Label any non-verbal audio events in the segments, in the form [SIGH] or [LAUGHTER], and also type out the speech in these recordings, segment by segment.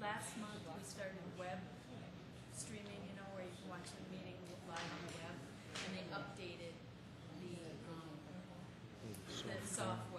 last month, we started web streaming, you know, where you can watch the meeting live on the web, and they updated the, um, the software,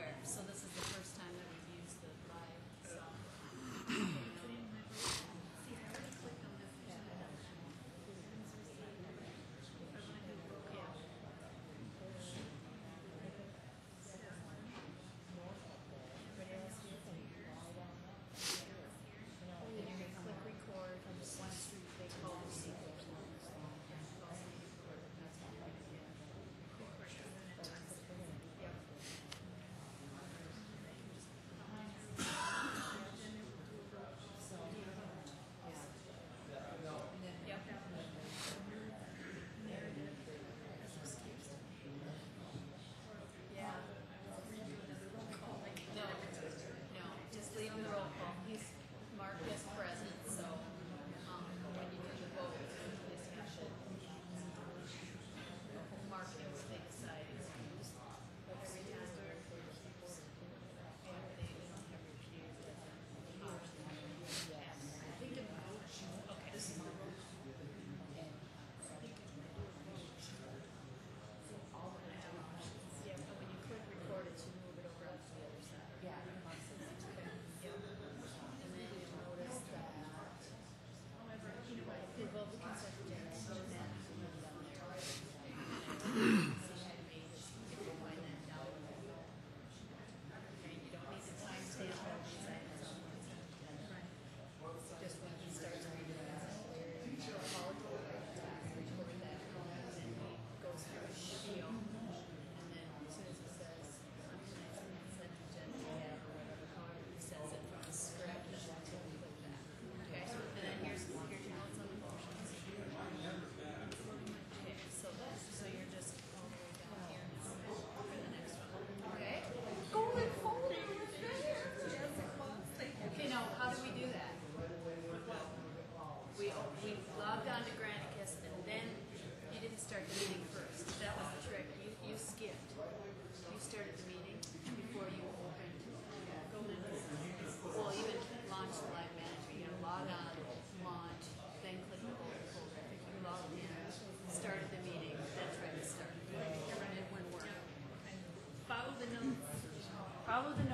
Follow the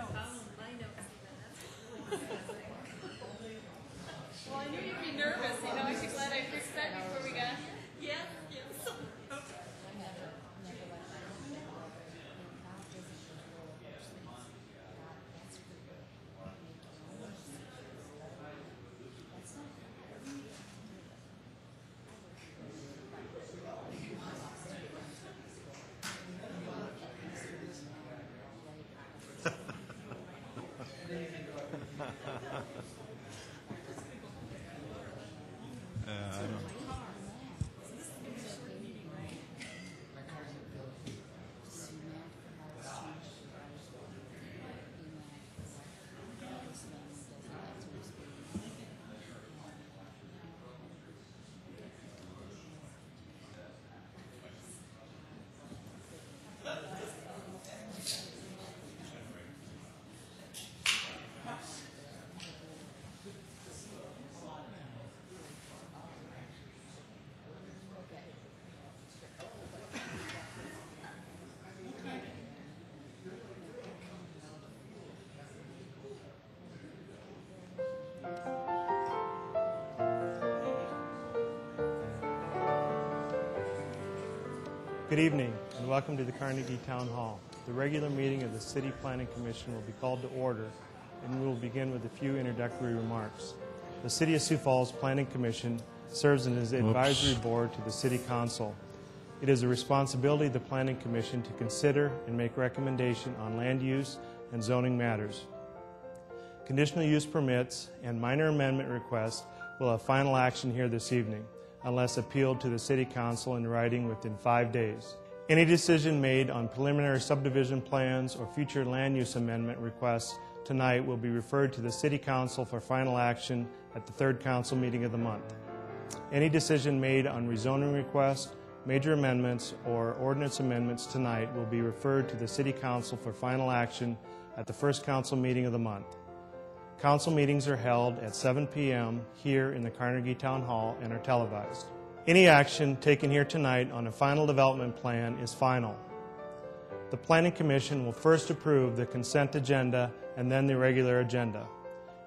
Good evening, and welcome to the Carnegie Town Hall. The regular meeting of the City Planning Commission will be called to order, and we will begin with a few introductory remarks. The City of Sioux Falls Planning Commission serves as an advisory board to the City Council. It is the responsibility of the Planning Commission to consider and make recommendation on land use and zoning matters. Conditional use permits and minor amendment requests will have final action here this evening unless appealed to the City Council in writing within five days. Any decision made on preliminary subdivision plans or future land use amendment requests tonight will be referred to the City Council for final action at the third council meeting of the month. Any decision made on rezoning requests, major amendments, or ordinance amendments tonight will be referred to the City Council for final action at the first council meeting of the month. Council meetings are held at 7 p.m. here in the Carnegie Town Hall and are televised. Any action taken here tonight on a final development plan is final. The Planning Commission will first approve the consent agenda and then the regular agenda.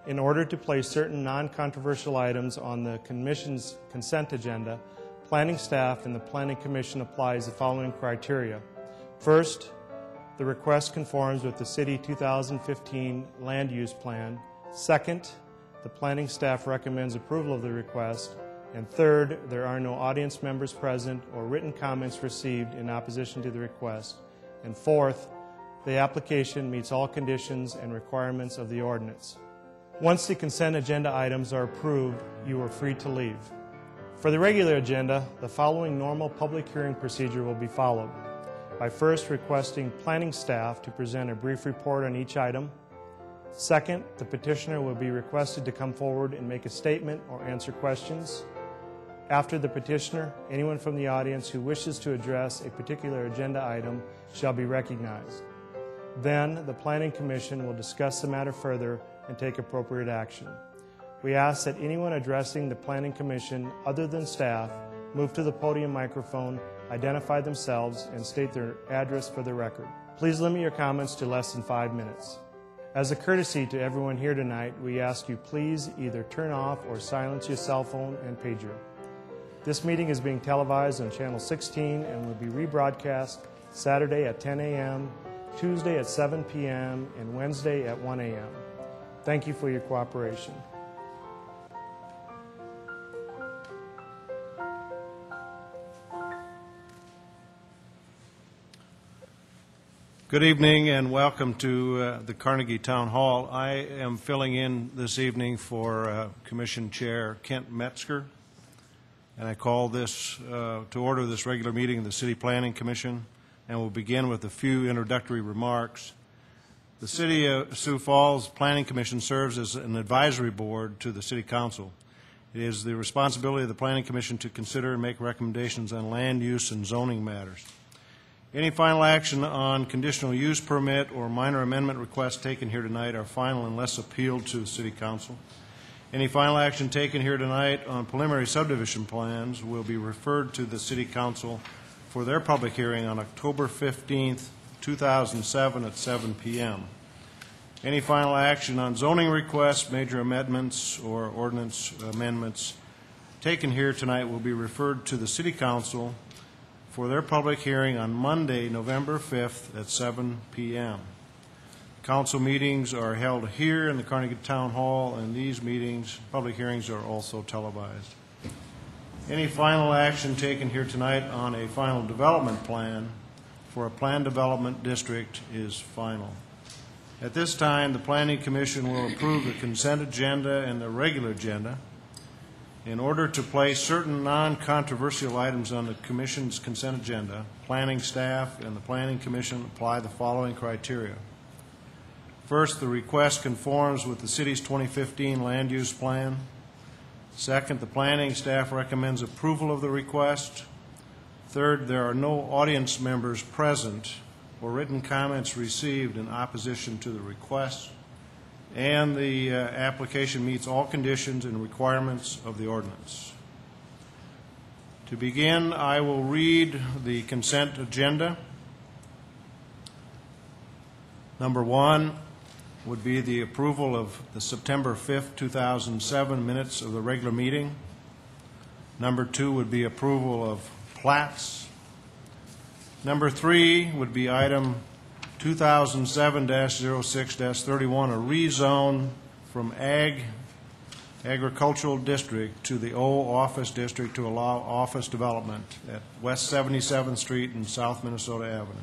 In order to place certain non-controversial items on the Commission's consent agenda, planning staff and the Planning Commission applies the following criteria. First, the request conforms with the City 2015 Land Use Plan. Second, the planning staff recommends approval of the request. And third, there are no audience members present or written comments received in opposition to the request. And fourth, the application meets all conditions and requirements of the ordinance. Once the consent agenda items are approved, you are free to leave. For the regular agenda, the following normal public hearing procedure will be followed. By first requesting planning staff to present a brief report on each item. Second, the petitioner will be requested to come forward and make a statement or answer questions. After the petitioner, anyone from the audience who wishes to address a particular agenda item shall be recognized. Then, the Planning Commission will discuss the matter further and take appropriate action. We ask that anyone addressing the Planning Commission other than staff move to the podium microphone, identify themselves, and state their address for the record. Please limit your comments to less than five minutes. As a courtesy to everyone here tonight, we ask you please either turn off or silence your cell phone and pager. This meeting is being televised on Channel 16 and will be rebroadcast Saturday at 10 a.m., Tuesday at 7 p.m., and Wednesday at 1 a.m. Thank you for your cooperation. Good evening and welcome to uh, the Carnegie Town Hall. I am filling in this evening for uh, Commission Chair Kent Metzger, and I call this uh, to order this regular meeting of the City Planning Commission, and we'll begin with a few introductory remarks. The City of Sioux Falls Planning Commission serves as an advisory board to the City Council. It is the responsibility of the Planning Commission to consider and make recommendations on land use and zoning matters. Any final action on conditional use permit or minor amendment requests taken here tonight are final unless appealed to the City Council. Any final action taken here tonight on preliminary subdivision plans will be referred to the City Council for their public hearing on October 15th, 2007 at 7 p.m. Any final action on zoning requests, major amendments, or ordinance amendments taken here tonight will be referred to the City Council for their public hearing on Monday, November 5th at 7 p.m. Council meetings are held here in the Carnegie Town Hall, and these meetings, public hearings, are also televised. Any final action taken here tonight on a final development plan for a planned development district is final. At this time, the Planning Commission will approve the consent agenda and the regular agenda. In order to place certain non-controversial items on the Commission's consent agenda, planning staff and the Planning Commission apply the following criteria. First, the request conforms with the city's 2015 land use plan. Second, the planning staff recommends approval of the request. Third, there are no audience members present or written comments received in opposition to the request and the uh, application meets all conditions and requirements of the ordinance. To begin, I will read the consent agenda. Number one would be the approval of the September 5th, 2007 minutes of the regular meeting. Number two would be approval of plats. Number three would be item 2007-06-31, a rezone from ag, agricultural district to the O office district to allow office development at West 77th Street and South Minnesota Avenue.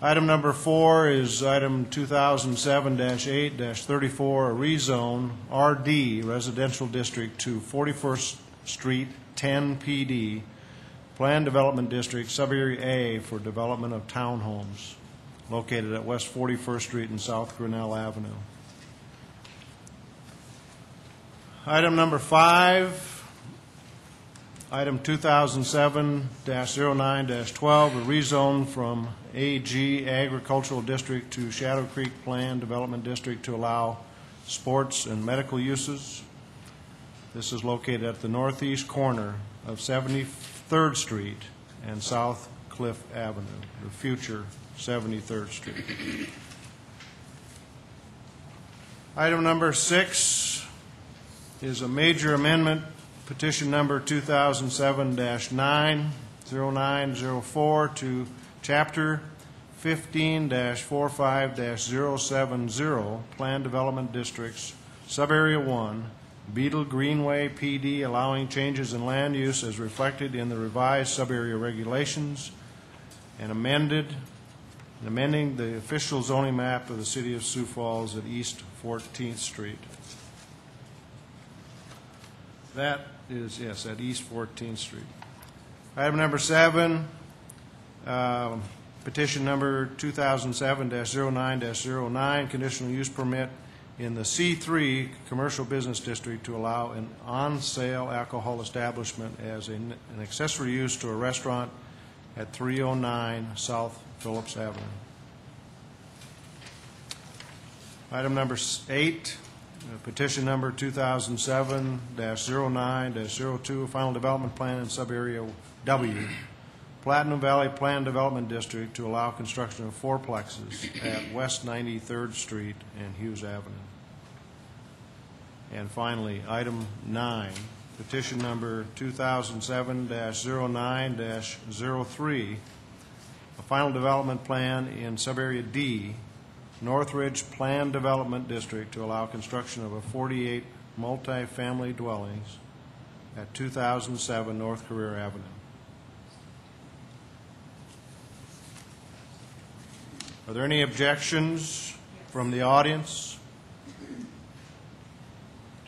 Item number four is item 2007-8-34, a rezone RD residential district to 41st Street 10 PD Planned Development District, Sub-Area A for development of townhomes located at West 41st Street and South Grinnell Avenue. Item number five Item 2007-09-12, a rezone from AG Agricultural District to Shadow Creek Plan Development District to allow sports and medical uses. This is located at the northeast corner of 73rd Street and South Cliff Avenue, the future 73rd Street. Item number six is a major amendment, petition number 2007-90904 to Chapter 15-45-070, Plan Development Districts, Subarea 1, Beetle Greenway PD, allowing changes in land use as reflected in the revised subarea regulations, and amended, and amending the official zoning map of the city of Sioux Falls at East 14th Street. That is, yes, at East 14th Street. Item number seven, um, petition number 2007-09-09, conditional use permit in the C3 Commercial Business District to allow an on-sale alcohol establishment as an an accessory use to a restaurant at 309 South Phillips Avenue. Item number eight, uh, petition number 2007-09-02, final development plan in subarea W, Platinum Valley Plan Development District to allow construction of fourplexes at West 93rd Street and Hughes Avenue. And finally, item nine, petition number 2007-09-03, a final development plan in subarea D, Northridge Plan Development District to allow construction of a 48 multifamily dwellings at 2007 North Career Avenue. Are there any objections from the audience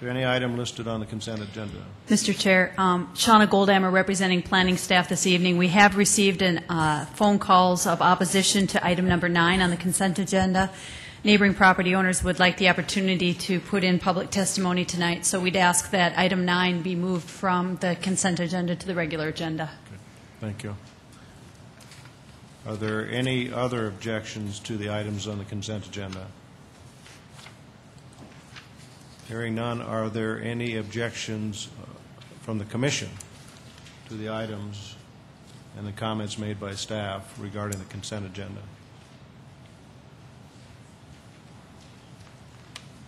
to any item listed on the consent agenda? Mr. Chair, um, Shauna Goldammer, representing planning staff this evening. We have received an, uh, phone calls of opposition to item number nine on the consent agenda. Neighboring property owners would like the opportunity to put in public testimony tonight, so we'd ask that item nine be moved from the consent agenda to the regular agenda. Thank you. Are there any other objections to the items on the consent agenda? Hearing none, are there any objections uh, from the commission to the items and the comments made by staff regarding the consent agenda?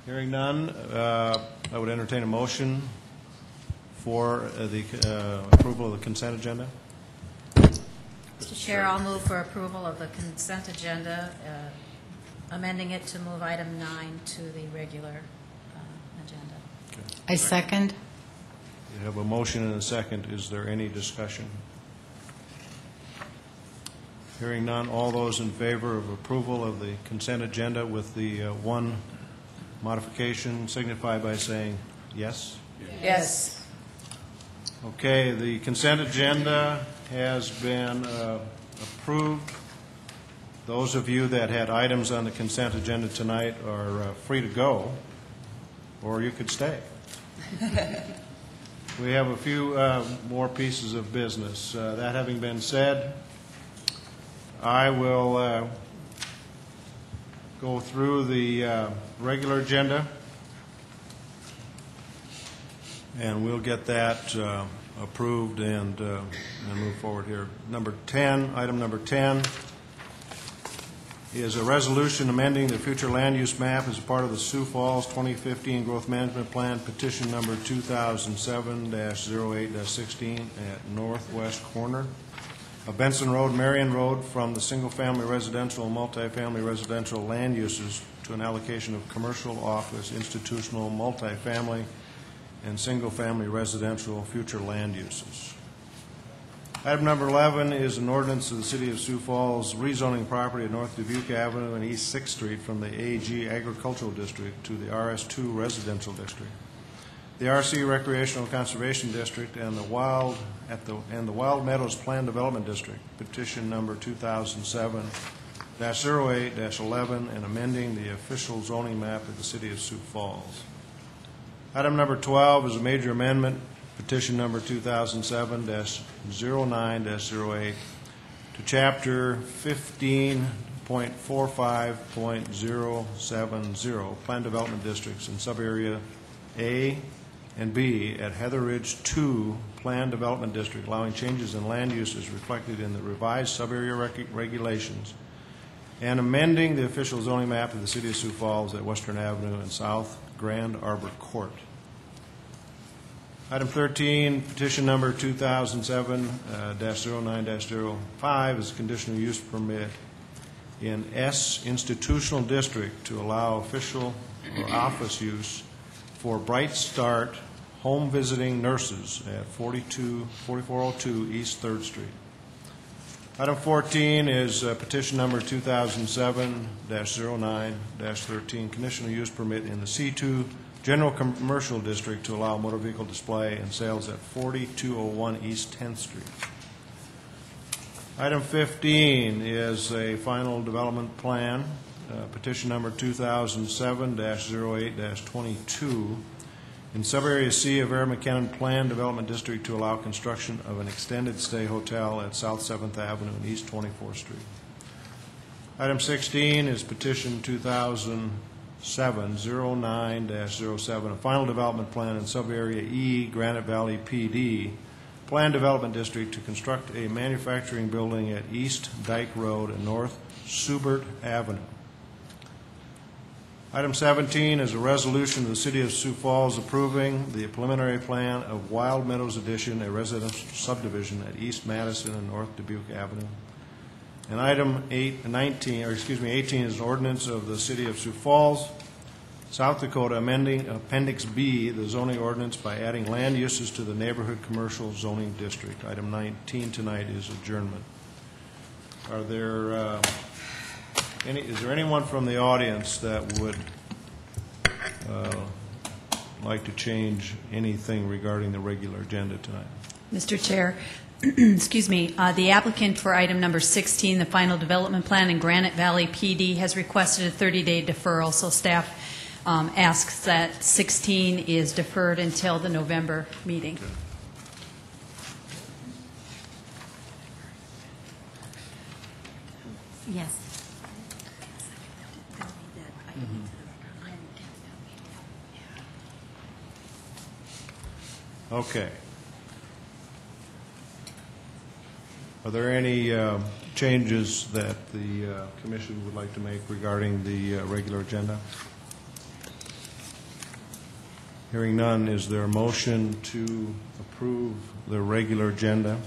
Hearing none, uh, I would entertain a motion for uh, the uh, approval of the consent agenda. Mr. Chair, I'll move for approval of the consent agenda, uh, amending it to move item nine to the regular agenda. I second. You have a motion and a second. Is there any discussion? Hearing none, all those in favor of approval of the consent agenda with the uh, one modification signify by saying yes. Yes. Okay, the consent agenda has been uh, approved. Those of you that had items on the consent agenda tonight are uh, free to go, or you could stay. [LAUGHS] We have a few uh, more pieces of business. Uh, That having been said, I will uh, go through the uh, regular agenda, and we'll get that uh, approved and uh, and move forward here. Number 10, item number 10 is a resolution amending the future land use map as part of the Sioux Falls 2015 Growth Management Plan, petition number 2007-08-16 at northwest corner of Benson Road, Marion Road, from the single-family residential and multifamily residential land uses to an allocation of commercial, office, institutional, multifamily, and single-family residential future land uses. Item number 11 is an ordinance of the City of Sioux Falls rezoning property at North Dubuque Avenue and East Sixth Street from the AG Agricultural District to the RS2 Residential District. The RC Recreational Conservation District and the Wild, at the, and the Wild Meadows Plan Development District, petition number 2007-08-11, and amending the official zoning map of the City of Sioux Falls. Item number 12 is a major amendment, petition number 2007-09-08, to Chapter 15.45.070, Plan Development Districts in Subarea A and B at Heather Ridge 2 Plan Development District, allowing changes in land uses reflected in the revised subarea regulations, and amending the official zoning map of the City of Sioux Falls at Western Avenue and South Grand Arbor Court. Item 13, petition number uh, 2007-09-05 is a conditional use permit in S Institutional District to allow official or office use for Bright Start Home Visiting Nurses at 42, 4402 East Third Street. Item 14 is uh, petition number 2007-09-13, conditional use permit in the C2 General Commercial District to allow motor vehicle display and sales at 4201 East 10th Street. Item 15 is a final development plan, uh, petition number 2007-08-22, in Subarea C of Avera McKennan Plan Development District to allow construction of an extended stay hotel at South 7th Avenue and East 24th Street. Item 16 is petition 2007-09-07, a final development plan in Subarea E, Granite Valley PD, Plan Development District to construct a manufacturing building at East Dyke Road and North Subert Avenue. Item 17 is a resolution of the City of Sioux Falls approving the preliminary plan of Wild Meadows Addition, a residential subdivision at East Madison and North Dubuque Avenue. And item 8, 19, or excuse me, 18 is an ordinance of the City of Sioux Falls, South Dakota, amending Appendix B, the zoning ordinance by adding land uses to the neighborhood commercial zoning district. Item 19 tonight is adjournment. Are there, uh, any, is there anyone from the audience that would uh, like to change anything regarding the regular agenda tonight? Mr. Chair, [CLEARS THROAT] excuse me, uh, the applicant for item number 16, the final development plan in Granite Valley PD, has requested a 30-day deferral, so staff um, asks that 16 is deferred until the November meeting. Yes. Okay. Are there any um, changes that the uh, commission would like to make regarding the uh, regular agenda? Hearing none, is there a motion to approve the regular agenda?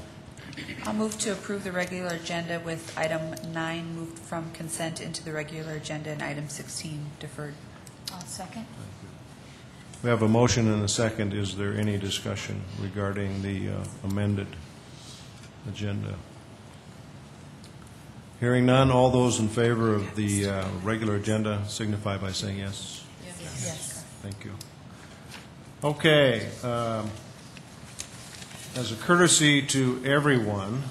I'll move to approve the regular agenda with item nine moved from consent into the regular agenda and item 16 deferred. I'll second. We have a motion and a second. Is there any discussion regarding the uh, amended agenda? Hearing none, all those in favor of the uh, regular agenda signify by saying yes. Yes. yes. Thank you. Okay. um, As a courtesy to everyone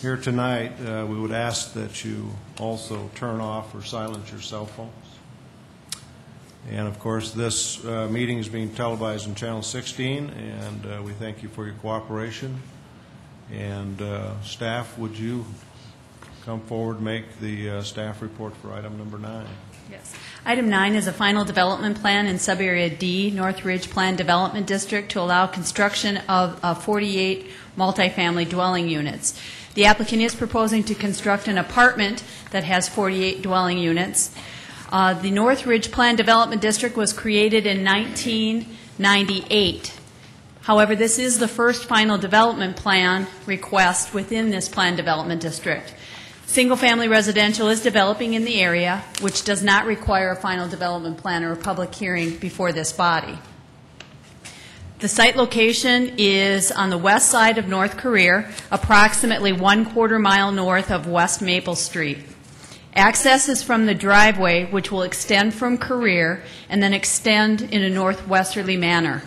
here tonight, uh, we would ask that you also turn off or silence your cell phones. And of course, this uh, meeting is being televised on Channel 16, and uh, we thank you for your cooperation. And uh, staff, would you come forward, make the uh, staff report for item number nine? Yes. Item nine is a final development plan in Subarea D, North Ridge Plan Development District, to allow construction of uh, 48 multifamily dwelling units. The applicant is proposing to construct an apartment that has 48 dwelling units. Uh, The North Ridge Plan Development District was created in 1998. However, this is the first final development plan request within this plan development district. Single-family residential is developing in the area, which does not require a final development plan or a public hearing before this body. The site location is on the west side of North Career, approximately one quarter mile north of West Maple Street. Access is from the driveway, which will extend from Career and then extend in a northwesterly manner.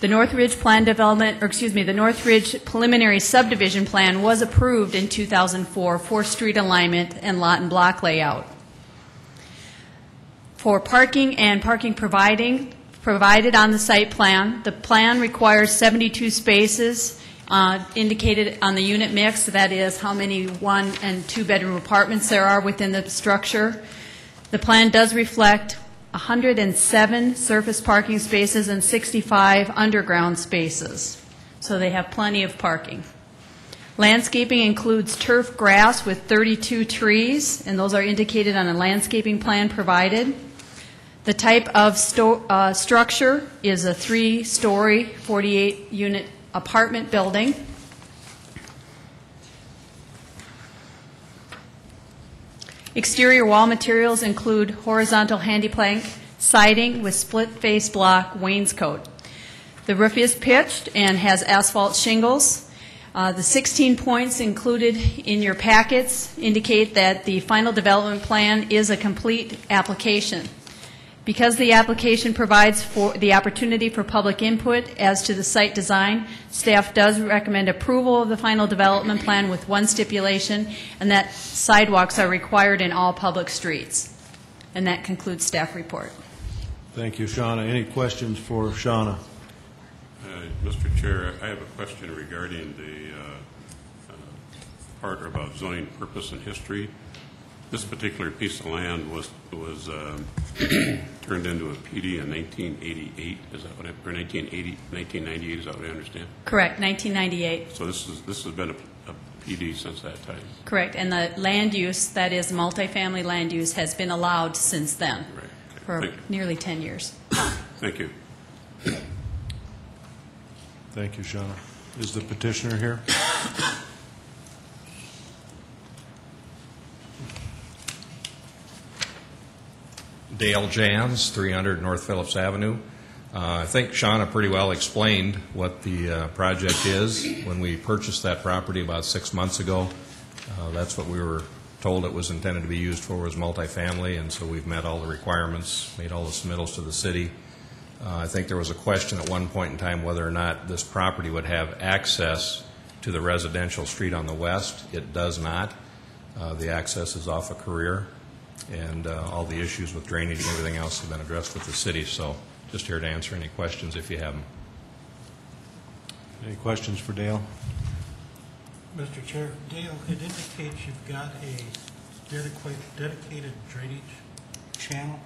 The Northridge Plan Development, or excuse me, the Northridge Preliminary Subdivision Plan was approved in 2004 for street alignment and lot and block layout. For parking and parking providing provided on the site plan. The plan requires 72 spaces uh, indicated on the unit mix, that is how many one and two-bedroom apartments there are within the structure. The plan does reflect 107 surface parking spaces and 65 underground spaces, so they have plenty of parking. Landscaping includes turf grass with 32 trees, and those are indicated on a landscaping plan provided. The type of uh, structure is a three-story, 48-unit apartment building. Exterior wall materials include horizontal HardiePlank siding with split-face block wainscot. The roof is pitched and has asphalt shingles. Uh, The 16 points included in your packets indicate that the final development plan is a complete application. Because the application provides for the opportunity for public input as to the site design, staff does recommend approval of the final development plan with one stipulation, and that sidewalks are required in all public streets. And that concludes staff report. Thank you, Shauna. Any questions for Shauna? Uh, Mr. Chair, I have a question regarding the uh, uh, part about zoning purpose and history. This particular piece of land was, was um, [CLEARS THROAT] turned into a PD in 1988, is that what I, or 1980, 1998, is that what I understand? Correct, 1998. So this is, this has been a a PD since that time? Correct, and the land use, that is multifamily land use, has been allowed since then, Right. okay. for Thank you. nearly 10 years. Thank you. Thank you, Shauna. Is the petitioner here? Dale Jans, 300 North Phillips Avenue. Uh, I think Shauna pretty well explained what the uh, project is. When we purchased that property about six months ago, uh, that's what we were told it was intended to be used for, was multifamily, and so we've met all the requirements, made all the submittals to the city. Uh, I think there was a question at one point in time whether or not this property would have access to the residential street on the west. It does not. Uh, The access is off a career, and uh, all the issues with drainage and everything else have been addressed with the city, so just here to answer any questions if you have them. Any questions for Dale? Mr. Chair, Dale, it indicates you've got a dedicated, dedicated drainage channel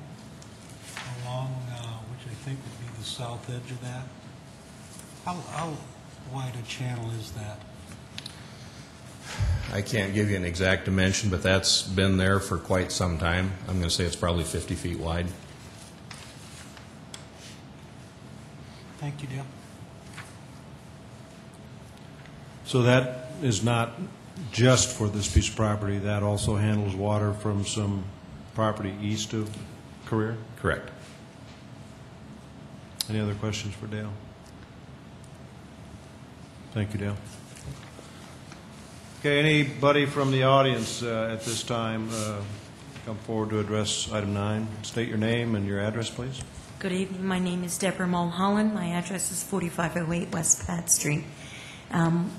along, uh, which I think would be the south edge of that. How, how wide a channel is that? I can't give you an exact dimension, but that's been there for quite some time. I'm going to say it's probably 50 feet wide. Thank you, Dale. So that is not just for this piece of property, that also handles water from some property east of Career? Correct. Any other questions for Dale? Thank you, Dale. Okay, anybody from the audience uh, at this time uh, come forward to address item nine? State your name and your address, please. Good evening. My name is Deborah Mulholland. My address is 4508 West Pat Street. Um,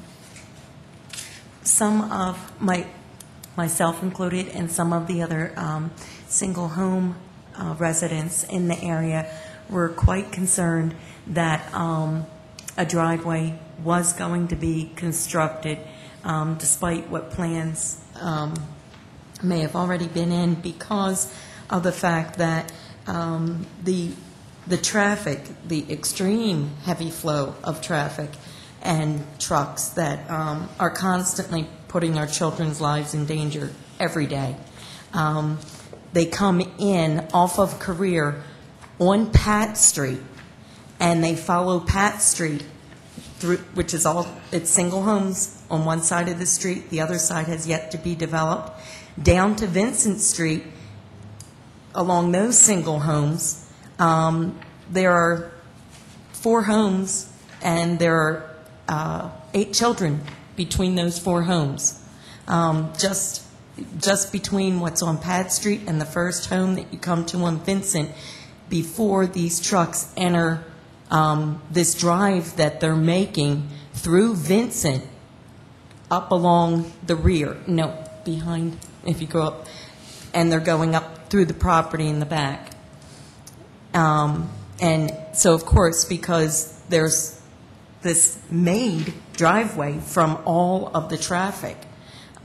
Some of my, myself included, and some of the other um, single-home uh, residents in the area were quite concerned that um, a driveway was going to be constructed, um, despite what plans um, may have already been in because of the fact that um, the, the traffic, the extreme heavy flow of traffic and trucks that um, are constantly putting our children's lives in danger every day. Um, They come in off of Career on Pat Street, and they follow Pat Street through, which is all, it's single homes on one side of the street, the other side has yet to be developed, down to Vincent Street, along those single homes. Um, There are four homes, and there are uh, eight children between those four homes. Um, Just, just between what's on Pat Street and the first home that you come to on Vincent, before these trucks enter um, this drive that they're making through Vincent up along the rear, no, behind, if you go up, and they're going up through the property in the back. Um, And so, of course, because there's this made driveway from all of the traffic,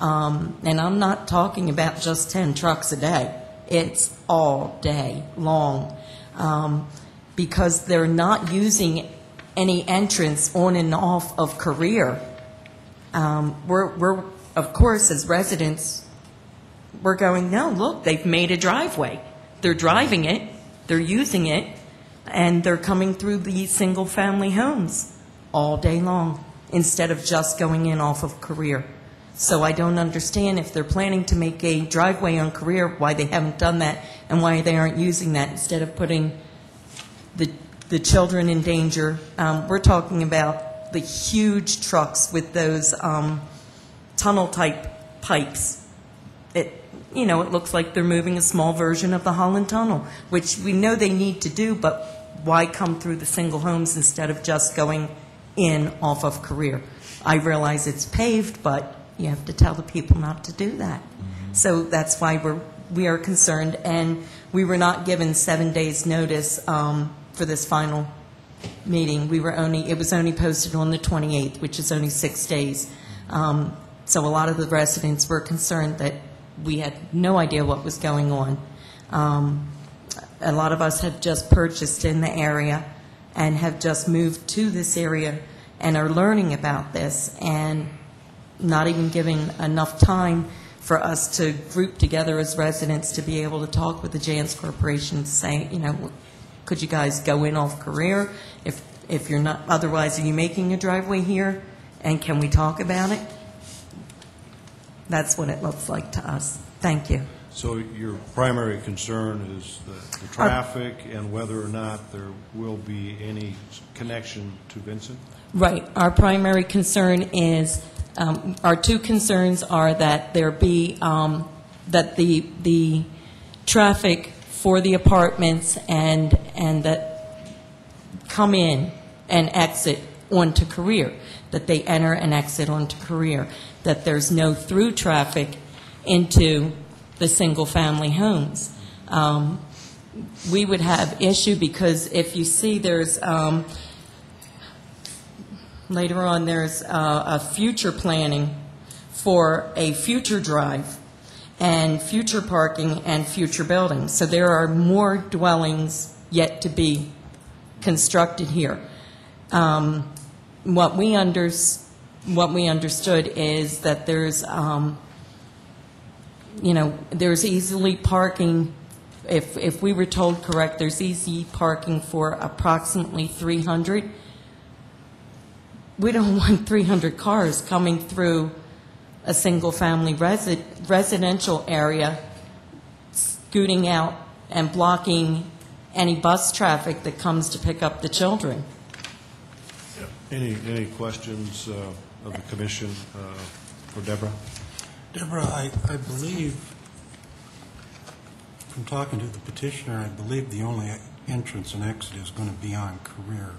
um, and I'm not talking about just 10 trucks a day, it's all day long, um, because they're not using any entrance on and off of Career. Um, We're, we're, of course, as residents, we're going, no, look, they've made a driveway. They're driving it, they're using it, and they're coming through these single-family homes all day long, instead of just going in off of Career. So I don't understand if they're planning to make a driveway on Career, why they haven't done that, and why they aren't using that instead of putting the, the children in danger. Um, We're talking about the huge trucks with those um, tunnel-type pipes. It, you know, it looks like they're moving a small version of the Holland Tunnel, which we know they need to do, but why come through the single homes instead of just going in off of Career? I realize it's paved, but you have to tell the people not to do that. So that's why we're, we are concerned, and we were not given seven days' notice um, for this final meeting. We were only, it was only posted on the 28th, which is only six days. Um, So a lot of the residents were concerned that we had no idea what was going on. Um, A lot of us have just purchased in the area and have just moved to this area and are learning about this, and not even giving enough time for us to group together as residents to be able to talk with the Jans Corporation, say, you know, could you guys go in off career? If, if you're not, otherwise, are you making a driveway here? And can we talk about it? That's what it looks like to us. Thank you. So your primary concern is the the traffic and whether or not there will be any connection to Vincent? Right. Our primary concern is, um, our two concerns are that there be, um, that the, the traffic for the apartments and, and that come in and exit onto Career, that they enter and exit onto Career, that there's no through traffic into the single-family homes. Um, We would have issue because if you see, there's, um, Later on, there's uh, a future planning for a future drive and future parking and future buildings. So there are more dwellings yet to be constructed here. Um, What we under, what we understood is that there's, um, you know, there's easily parking, if, if we were told correct, there's easy parking for approximately 300 we don't [LAUGHS] want 300 cars coming through a single-family resi- residential area, scooting out and blocking any bus traffic that comes to pick up the children. Any, any questions uh, of the commission uh, for Deborah? Deborah, I, I believe, from talking to the petitioner, I believe the only entrance and exit is going to be on Career.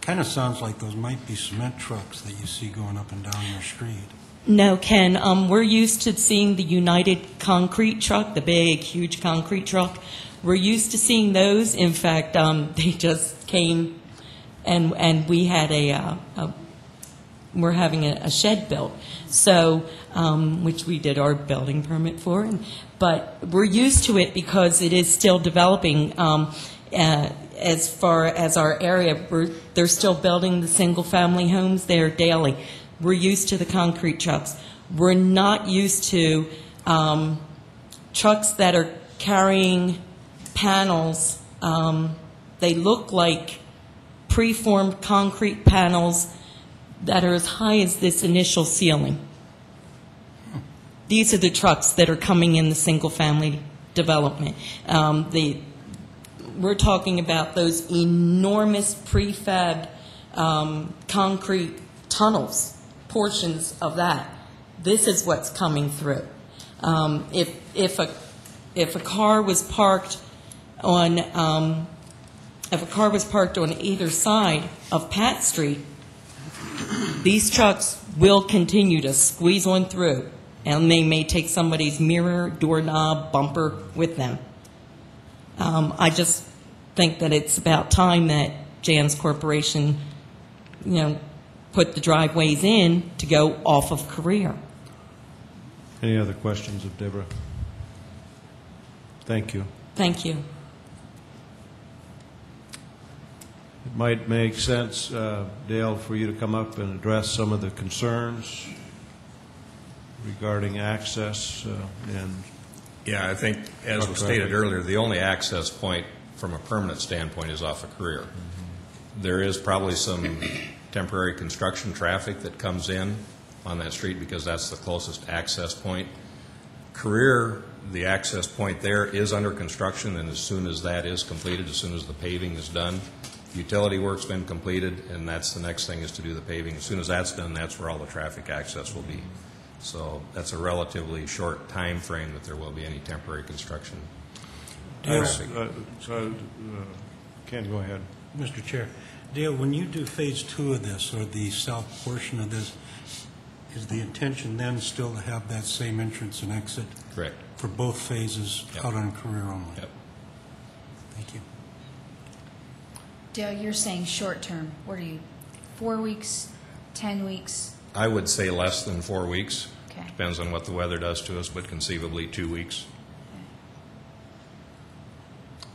Kind of sounds like those might be cement trucks that you see going up and down your street. No, Ken, um, we're used to seeing the United Concrete truck, the big, huge concrete truck. We're used to seeing those. In fact, um, [LAUGHS] they just came, and, and we had a, uh, a we're having a, a shed built, so, um, which we did our building permit for, and, but we're used to it because it is still developing, um, uh, as far as our area, they're still building the single-family homes there daily. We're used to the concrete trucks. We're not used to, um, trucks that are carrying panels, um, they look like preformed concrete panels that are as high as this initial ceiling. These are the trucks that are coming in the single-family development. Um, The, we're talking about those enormous prefab um, concrete tunnels, portions of that. This is what's coming through. Um, If, if a, if a car was parked on, um, if a car was parked on either side of Pat Street, these trucks will continue to squeeze on through, and they may take somebody's mirror, doorknob, bumper with them. Um, I just, think that it's about time that Jans Corporation, you know, put the driveways in to go off of Career. Any other questions of Deborah? Thank you. Thank you. It might make sense, uh, Dale, for you to come up and address some of the concerns regarding access uh, and Yeah, I think, as was stated earlier, the only access point from a permanent standpoint is off of Career. There is probably some temporary construction traffic that comes in on that street because that's the closest access point. Career, the access point there is under construction, and as soon as that is completed, as soon as the paving is done, utility work's been completed, and that's the next thing is to do the paving. As soon as that's done, that's where all the traffic access will be. So that's a relatively short time frame that there will be any temporary construction. Yes. Uh, so, uh, Ken, go ahead. Mr. Chair, Dale, when you do phase two of this, or the south portion of this, is the intention then still to have that same entrance and exit Correct. for both phases Yep. out on career only? Yep. Thank you. Dale, you're saying short-term. What are you, four weeks, 10 weeks? I would say less than four weeks. Okay. Depends on what the weather does to us, but conceivably two weeks.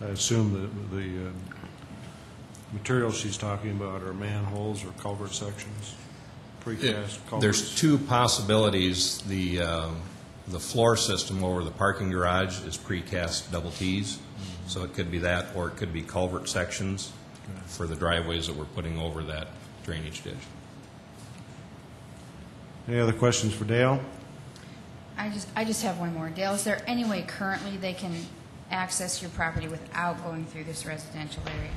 I assume that the uh, materials she's talking about are manholes or culvert sections, precast culverts? There's two possibilities. The, um, the floor system over the parking garage is precast double Ts, so it could be that, or it could be culvert sections for the driveways that we're putting over that drainage ditch. Any other questions for Dale? I just, I just have one more. Dale, is there any way currently they can access your property without going through this residential area?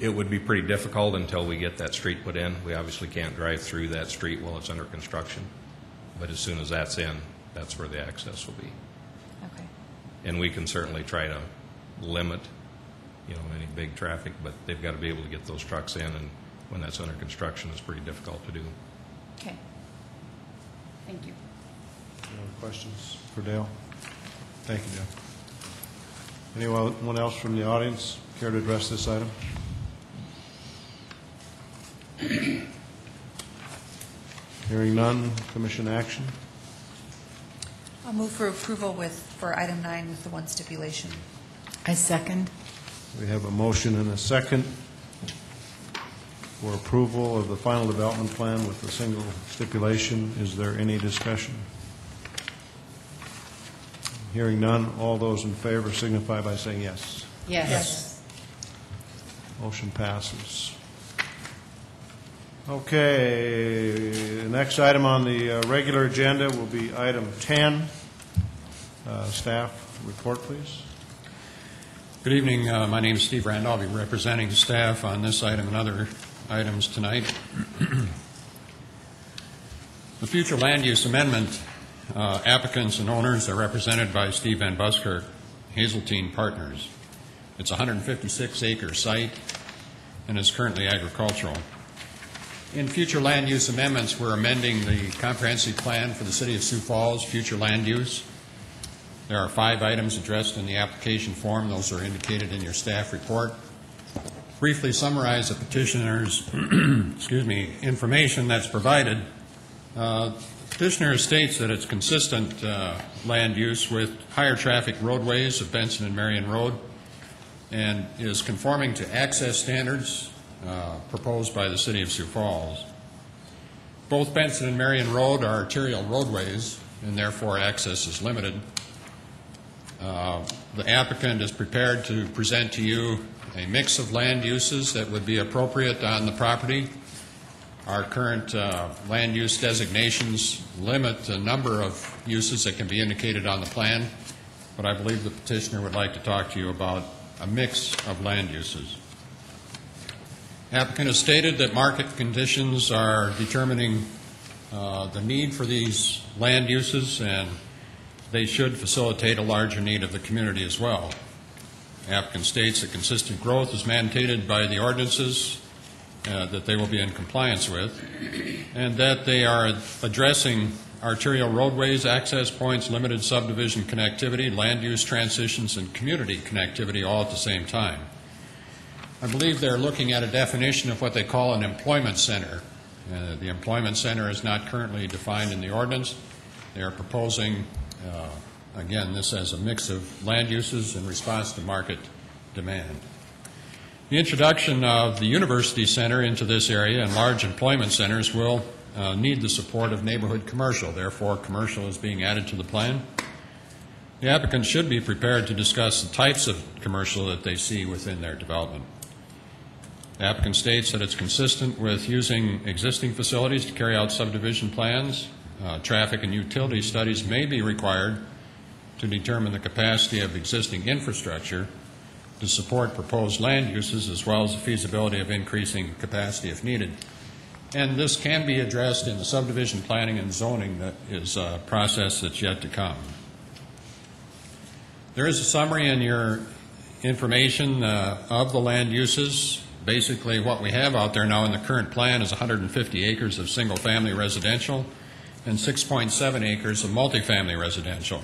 It would be pretty difficult until we get that street put in. We obviously can't drive through that street while it's under construction, but as soon as that's in, that's where the access will be. Okay. And we can certainly try to limit, you know, any big traffic, but they've got to be able to get those trucks in, and when that's under construction, it's pretty difficult to do. Okay. Thank you. Any other questions for Dale? Thank you, Dale. Anyone else from the audience care to address this item? Hearing none, commission action. I'll move for approval with, for item nine with the one stipulation. I second. We have a motion and a second for approval of the final development plan with a single stipulation. Is there any discussion? Hearing none, all those in favor signify by saying yes. Yes. Motion passes. Okay, the next item on the uh, regular agenda will be item 10. Uh, Staff report, please. Good evening. Uh, My name is Steve Randall. I'll be representing staff on this item and other items tonight. The future land use amendment uh, applicants and owners are represented by Steve Van Buskirk, Hazeltine Partners. It's a 156-acre site and is currently agricultural. In future land use amendments, we're amending the comprehensive plan for the city of Sioux Falls, future land use. There are five items addressed in the application form. Those are indicated in your staff report. Briefly summarize the petitioner's, [CLEARS THROAT] excuse me, information that's provided. Uh, Petitioner states that it's consistent uh, land use with higher traffic roadways of Benson and Marion Road and is conforming to access standards uh, proposed by the city of Sioux Falls. Both Benson and Marion Road are arterial roadways, and therefore access is limited. Uh, The applicant is prepared to present to you a mix of land uses that would be appropriate on the property. Our current uh, land use designations limit the number of uses that can be indicated on the plan, but I believe the petitioner would like to talk to you about a mix of land uses. Applicant has stated that market conditions are determining uh, the need for these land uses, and they should facilitate a larger need of the community as well. Applicant states that consistent growth is mandated by the ordinances uh, that they will be in compliance with, and that they are addressing arterial roadways, access points, limited subdivision connectivity, land use transitions, and community connectivity all at the same time. I believe they're looking at a definition of what they call an employment center. Uh, The employment center is not currently defined in the ordinance. They are proposing, uh, again, this as a mix of land uses in response to market demand. The introduction of the university center into this area and large employment centers will uh, need the support of neighborhood commercial. Therefore, commercial is being added to the plan. The applicant should be prepared to discuss the types of commercial that they see within their development. The applicant states that it's consistent with using existing facilities to carry out subdivision plans. Uh, Traffic and utility studies may be required to determine the capacity of existing infrastructure to support proposed land uses as well as the feasibility of increasing capacity if needed. And this can be addressed in the subdivision planning and zoning that is a process that's yet to come. There is a summary in your information uh, of the land uses. Basically, what we have out there now in the current plan is 150 acres of single-family residential and 6.7 acres of multifamily residential.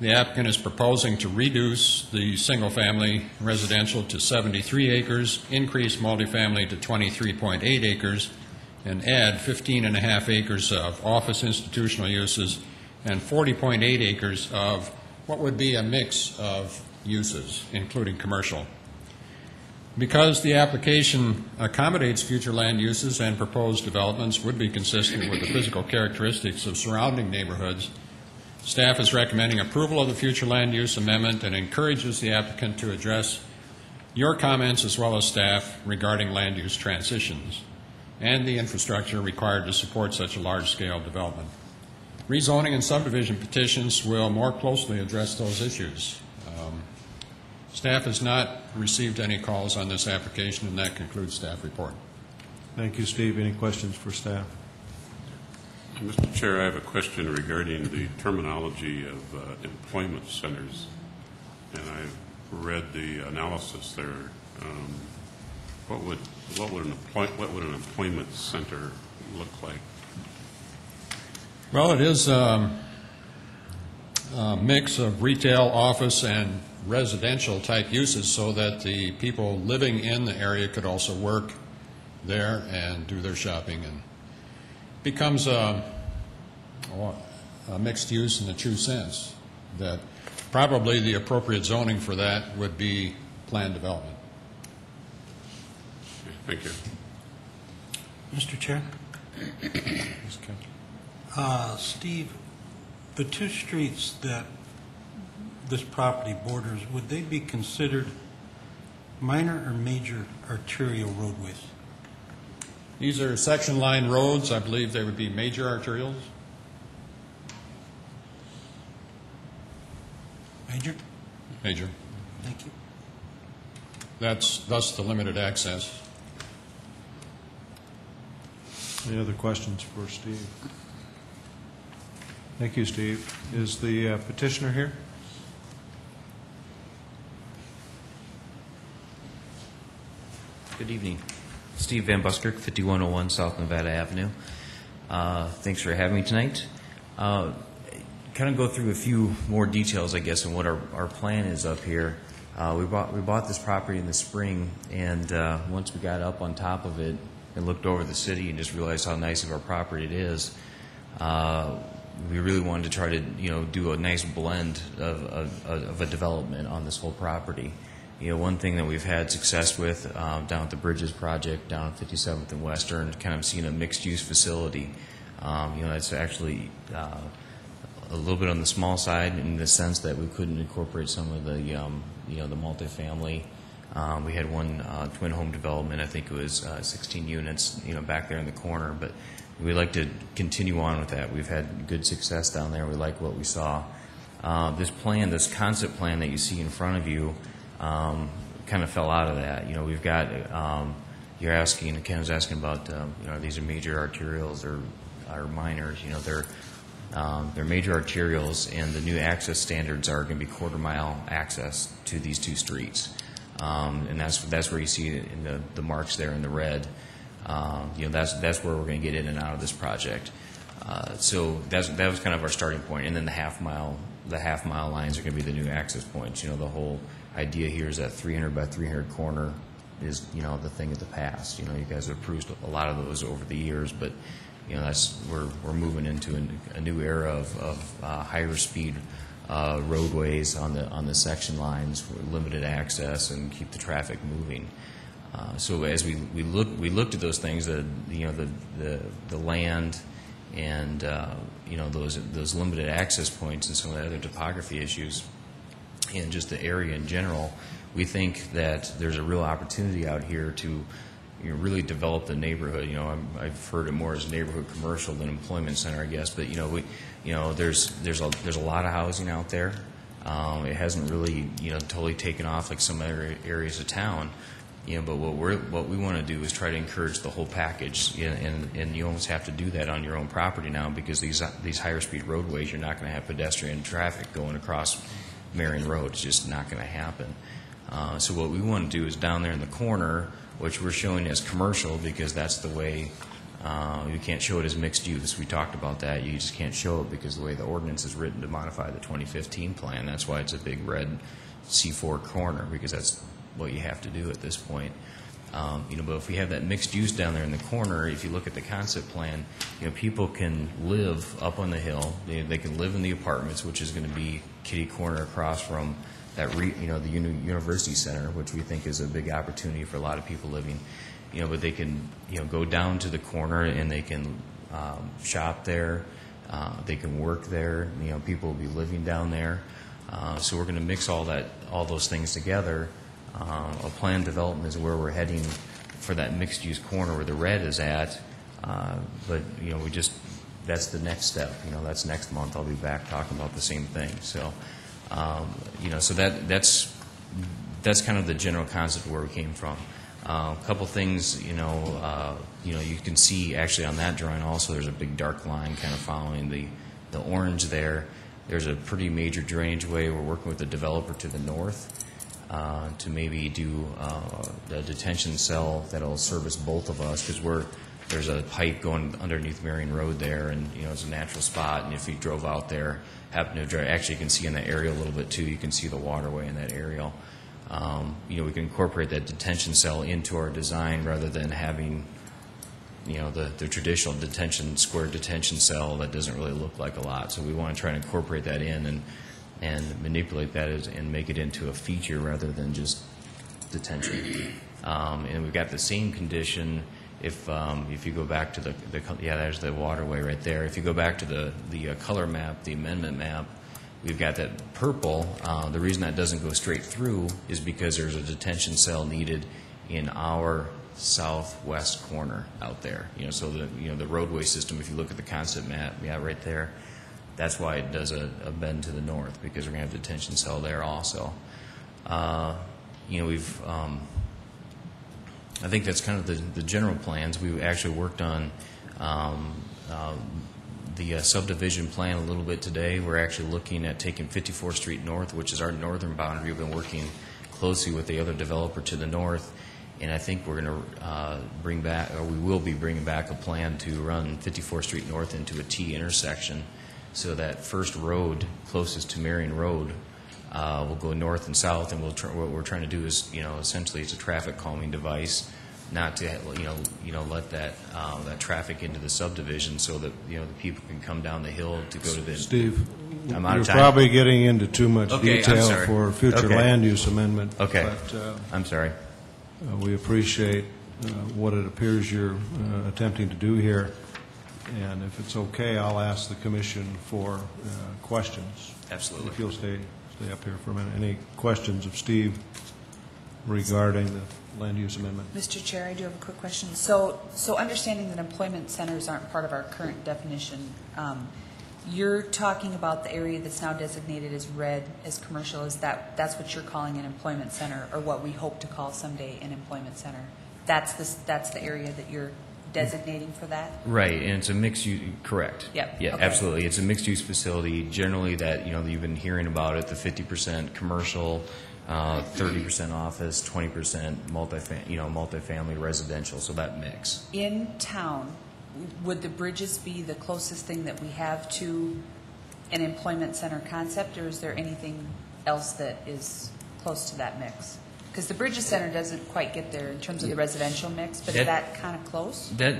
The applicant is proposing to reduce the single-family residential to 73 acres, increase multifamily to 23.8 acres, and add 15 and a half acres of office institutional uses and 40.8 acres of what would be a mix of uses, including commercial. Because the application accommodates future land uses and proposed developments would be consistent with the physical characteristics of surrounding neighborhoods, staff is recommending approval of the future land use amendment and encourages the applicant to address your comments as well as staff regarding land use transitions and the infrastructure required to support such a large-scale development. Rezoning and subdivision petitions will more closely address those issues. Um, Staff has not received any calls on this application, and that concludes staff report. Thank you, Steve. Any questions for staff? Mr. Chair, I have a question regarding the terminology of uh, employment centers, and I've read the analysis there. Um, What would, what would an employ, what would an employment center look like? Well, it is um, a mix of retail, office, and residential type uses so that the people living in the area could also work there and do their shopping and becomes a, a mixed use in the true sense that probably the appropriate zoning for that would be planned development. Thank you. Mr. Chair? Uh, Steve, the two streets that this property borders, would they be considered minor or major arterial roadways? These are section line roads. I believe they would be major arterials. Major? Major. Thank you. That's thus the limited access. Any other questions for Steve? Thank you, Steve. Is the uh, petitioner here? Good evening. Steve Van Buskirk, 5101 South Nevada Avenue. Uh, Thanks for having me tonight. Uh, Kind of go through a few more details, I guess, on what our, our plan is up here. Uh, We bought, we bought this property in the spring, and uh, once we got up on top of it and looked over the city and just realized how nice of our property it is, uh, we really wanted to try to, you know, do a nice blend of, of, of a development on this whole property. You know, one thing that we've had success with um, down at the Bridges project, down at 57th and Western, kind of seeing a mixed-use facility. Um, you know, it's actually uh, a little bit on the small side in the sense that we couldn't incorporate some of the, um, you know, the multifamily. Um, we had one uh, twin home development, I think it was uh, 16 units, you know, back there in the corner, but we'd like to continue on with that. We've had good success down there. We like what we saw. Uh, this plan, this concept plan that you see in front of you, um, kind of fell out of that. You know, we've got, um, you're asking, Ken was asking about, um, you know, these are major arterials or, or minors, you know, they're, um, they're major arterials, and the new access standards are going to be quarter mile access to these two streets. Um, and that's, that's where you see in the, the marks there in the red. Um, you know, that's, that's where we're going to get in and out of this project. Uh, so that's, that was kind of our starting point. And then the half mile, the half mile lines are going to be the new access points. You know, the whole idea here is that 300 by 300 corner is, you know, the thing of the past. You know, you guys have approved a lot of those over the years, but, you know, that's, we're, we're moving into a, new era of, of uh, higher speed uh, roadways on the, on the section lines, for limited access, and keep the traffic moving. Uh, So as we, we look, we looked at those things, the, you know, the, the, the land and, uh, you know, those, those limited access points and some of the other topography issues, and just the area in general, we think that there's a real opportunity out here to you know, really develop the neighborhood. You know, I'm, I've heard it more as neighborhood commercial than employment center, I guess. But you know, we, you know, there's there's a there's a lot of housing out there. Um, it hasn't really you know totally taken off like some other areas of town. You know, but what we're what we want to do is try to encourage the whole package, you know, and and you almost have to do that on your own property now because these these higher speed roadways, you're not going to have pedestrian traffic going across Marion Road. It's just not going to happen. Uh, so what we want to do is down there in the corner, which we're showing as commercial because that's the way. Uh, you can't show it as mixed use. We talked about that. You just can't show it because the way the ordinance is written to modify the 2015 plan. That's why it's a big red C4 corner because that's what you have to do at this point. Um, you know, but if we have that mixed use down there in the corner, if you look at the concept plan, you know, people can live up on the hill. They, they can live in the apartments, which is going to be kitty corner across from that, re, you know, the uni, university center, which we think is a big opportunity for a lot of people living. You know, but they can, you know, go down to the corner and they can um, shop there. Uh, they can work there. You know, people will be living down there. Uh, so we're going to mix all that, all those things together. Uh, a planned development is where we're heading for that mixed-use corner where the red is at. Uh, but you know, we just that's the next step. You know, that's next month. I'll be back talking about the same thing. So, um, you know, so that that's that's kind of the general concept where we came from. Uh, a couple things, you know, uh, you know, you can see actually on that drawing also. There's a big dark line kind of following the the orange there. There's a pretty major drainage way. We're working with the developer to the north uh, to maybe do uh, the detention cell that'll service both of us because we're there's a pipe going underneath Marion Road there, and you know it's a natural spot. And if you drove out there, happen to drive, actually you can see in that area a little bit too. You can see the waterway in that aerial. Um, you know we can incorporate that detention cell into our design rather than having you know the, the traditional detention square detention cell that doesn't really look like a lot. So we want to try and incorporate that in and and manipulate that as, and make it into a feature rather than just detention. Um, and we've got the same condition if um, if you go back to the, the yeah there's the waterway right there. If you go back to the the uh, color map, the amendment map, we've got that purple. Uh, the reason that doesn't go straight through is because there's a detention cell needed in our southwest corner out there. You know, so the you know the roadway system. If you look at the concept map, yeah, right there. That's why it does a, a bend to the north because we're going to have a detention cell there also. Uh, you know, we've um, I think that's kind of the, the general plans. We actually worked on um, uh, the uh, subdivision plan a little bit today. We're actually looking at taking 54th Street North, which is our northern boundary. We've been working closely with the other developer to the north, and I think we're going to uh, bring back, or we will be bringing back a plan to run 54th Street North into a T intersection, so that first road closest to Marion Road uh, will go north and south, and we'll tr- what we're trying to do is, you know, essentially it's a traffic calming device, not to, you know, you know, let that uh, that traffic into the subdivision, so that you know the people can come down the hill to go to the. Steve, I'm out you're of time. probably getting into too much Okay, I'm detail sorry. for future Okay. land use amendment. Okay. But uh, I'm sorry. uh, we appreciate uh, what it appears you're uh, attempting to do here. And if it's okay, I'll ask the commission for uh, questions. Absolutely. If you'll stay, stay up here for a minute. Any questions of Steve regarding the land use amendment? Mr. Chair, I do have a quick question. So, so understanding that employment centers aren't part of our current definition, um, you're talking about the area that's now designated as red as commercial, is that, that's what you're calling an employment center, or what we hope to call someday an employment center? That's the, that's the area that you're designating for that? Right, and it's a mixed use, correct. Yep, Yeah, okay. absolutely. It's a mixed use facility, generally that, you know, you've been hearing about it, the fifty percent commercial, uh, thirty percent office, twenty percent multifam, you know, multifamily residential, so that mix. In town, would the bridges be the closest thing that we have to an employment center concept, or is there anything else that is close to that mix? Because the Bridges Center doesn't quite get there in terms of the residential mix, but is That- that kind of close? That,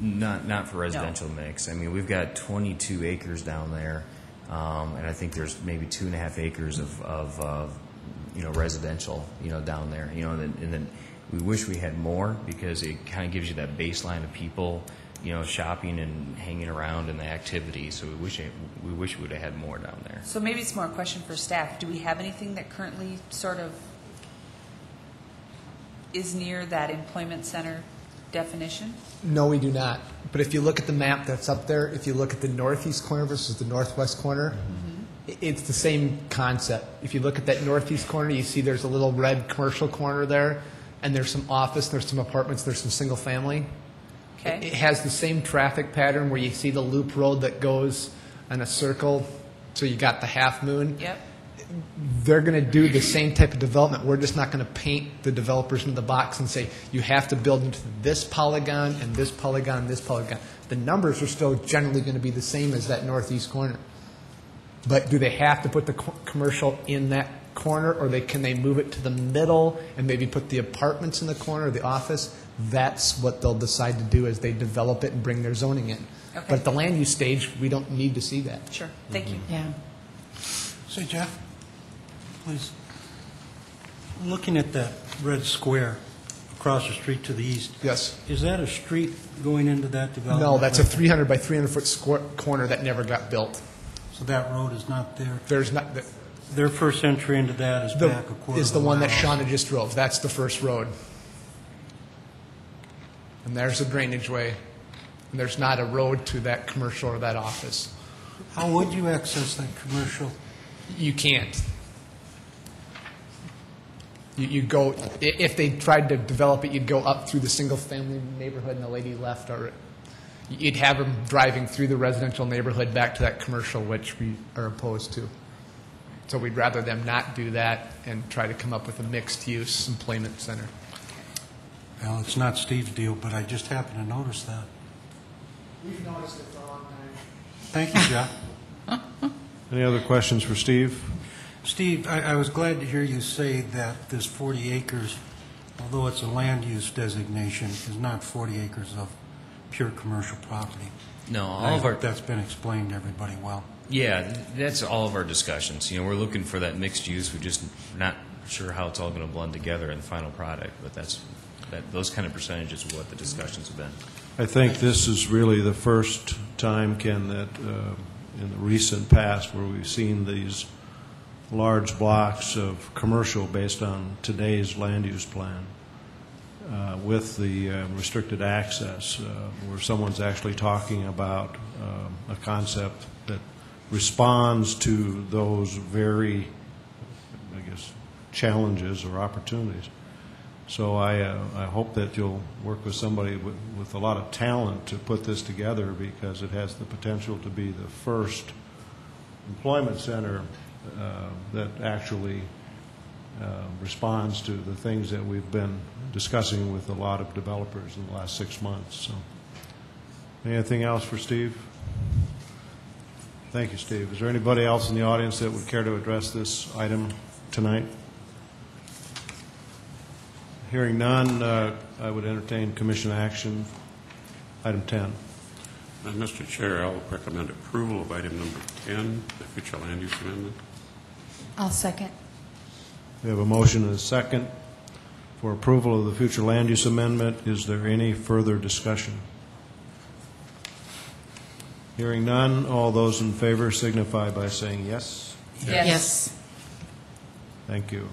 not, not for residential mix. I mean, we've got 22 acres down there, um, and I think there's maybe two and a half acres of, of, uh, you know, residential, you know, down there, you know, and then, and then we wish we had more because it kind of gives you that baseline of people, you know, shopping and hanging around and the activity, so we wish, it- we wish we would have had more down there. So maybe it's more a question for staff. Do we have anything that currently sort of is near that employment center definition? No, we do not. But if you look at the map that's up there, if you look at the northeast corner versus the northwest corner, mm-hmm. i- it's the same concept. If you look at that northeast corner, you see there's a little red commercial corner there, and there's some office, there's some apartments, there's some single family. Okay. It has the same traffic pattern where you see the loop road that goes in a circle, so you got the half moon. yep. They're going to do the same type of development. We're just not going to paint the developers into the box and say, you have to build into this polygon and this polygon and this polygon. The numbers are still generally going to be the same as that northeast corner. But do they have to put the co- commercial in that corner, or they, can they move it to the middle and maybe put the apartments in the corner, or the office? That's what they'll decide to do as they develop it and bring their zoning in. Okay. But at the land use stage, we don't need to see that. Sure, thank you. Mm-hmm. Yeah. Say, Jeff, Looking at that red square across the street to the east, Yes. is that a street going into that development? No, that's a 300 by 300 foot square corner that never got built. So that road is not there? There's not, the- Their first entry into that is the, back a quarter is of the a one that mile. Shauna just drove. That's the first road. And there's the drainage way. And there's not a road to that commercial or that office. How would you access that commercial? You can't. You, you go, if they tried to develop it, you'd go up through the single-family neighborhood and the lady left, or you'd have them driving through the residential neighborhood back to that commercial, which we are opposed to. So we'd rather them not do that and try to come up with a mixed-use employment center. Well, it's not Steve's deal, but I just happened to notice that. We've noticed it for a long time. Thank you, Jeff. Any other questions for Steve? Steve, I, I was glad to hear you say that this 40 acres, although it's a land use designation, is not 40 acres of pure commercial property. No, all I of our, hope that's been explained to everybody well. Yeah, that's all of our discussions. You know, we're looking for that mixed use. We're just not sure how it's all going to blend together in the final product, but that's, that, those kind of percentages are what the discussions have been. I think this is really the first time, Ken, that uh, in the recent past where we've seen these large blocks of commercial based on today's land use plan uh, with the uh, restricted access, uh, where someone's actually talking about um, a concept that responds to those very, I guess, challenges or opportunities. So I, uh, I hope that you'll work with somebody with, with a lot of talent to put this together because it has the potential to be the first employment center that actually uh, responds to the things that we've been discussing with a lot of developers in the last six months. So, anything else for Steve? Thank you, Steve. Is there anybody else in the audience that would care to address this item tonight? Hearing none, uh, I would entertain commission action. Item 10. Uh, Mr. Chair, I'll recommend approval of item number 10, the future land use amendment. I'll second. We have a motion and a second for approval of the future land use amendment. Is there any further discussion? Hearing none, all those in favor signify by saying yes. Yes. Thank you.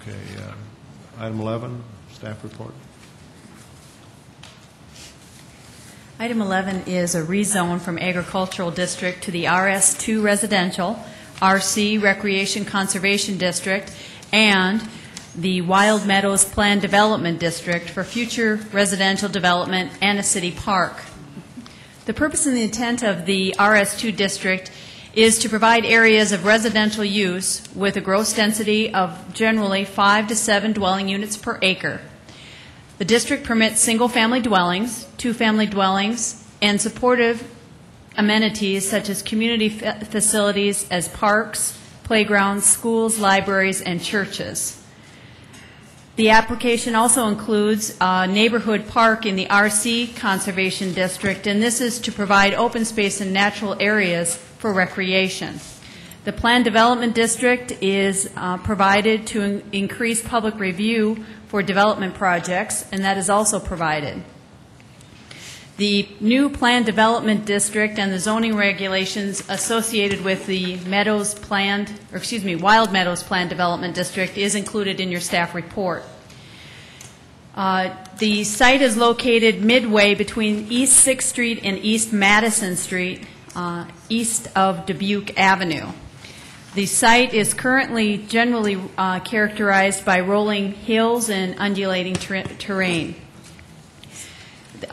Okay, uh, item 11, staff report. Item 11 is a rezone from agricultural district to the RS2 residential, RC Recreation Conservation District, and the Wild Meadows Planned Development District for future residential development and a city park. The purpose and the intent of the RS2 district is to provide areas of residential use with a gross density of generally five to seven dwelling units per acre. The district permits single-family dwellings, two-family dwellings, and supportive amenities such as community fa- facilities as parks, playgrounds, schools, libraries, and churches. The application also includes a neighborhood park in the RC Conservation District, and this is to provide open space and natural areas for recreation. The Planned Development District is uh, provided to in- increase public review for development projects, and that is also provided. The new Planned Development District and the zoning regulations associated with the Meadows Planned, or excuse me, Wild Meadows Planned Development District is included in your staff report. Uh, The site is located midway between East Sixth Street and East Madison Street, uh, east of Dubuque Avenue. The site is currently generally uh, characterized by rolling hills and undulating ter- terrain.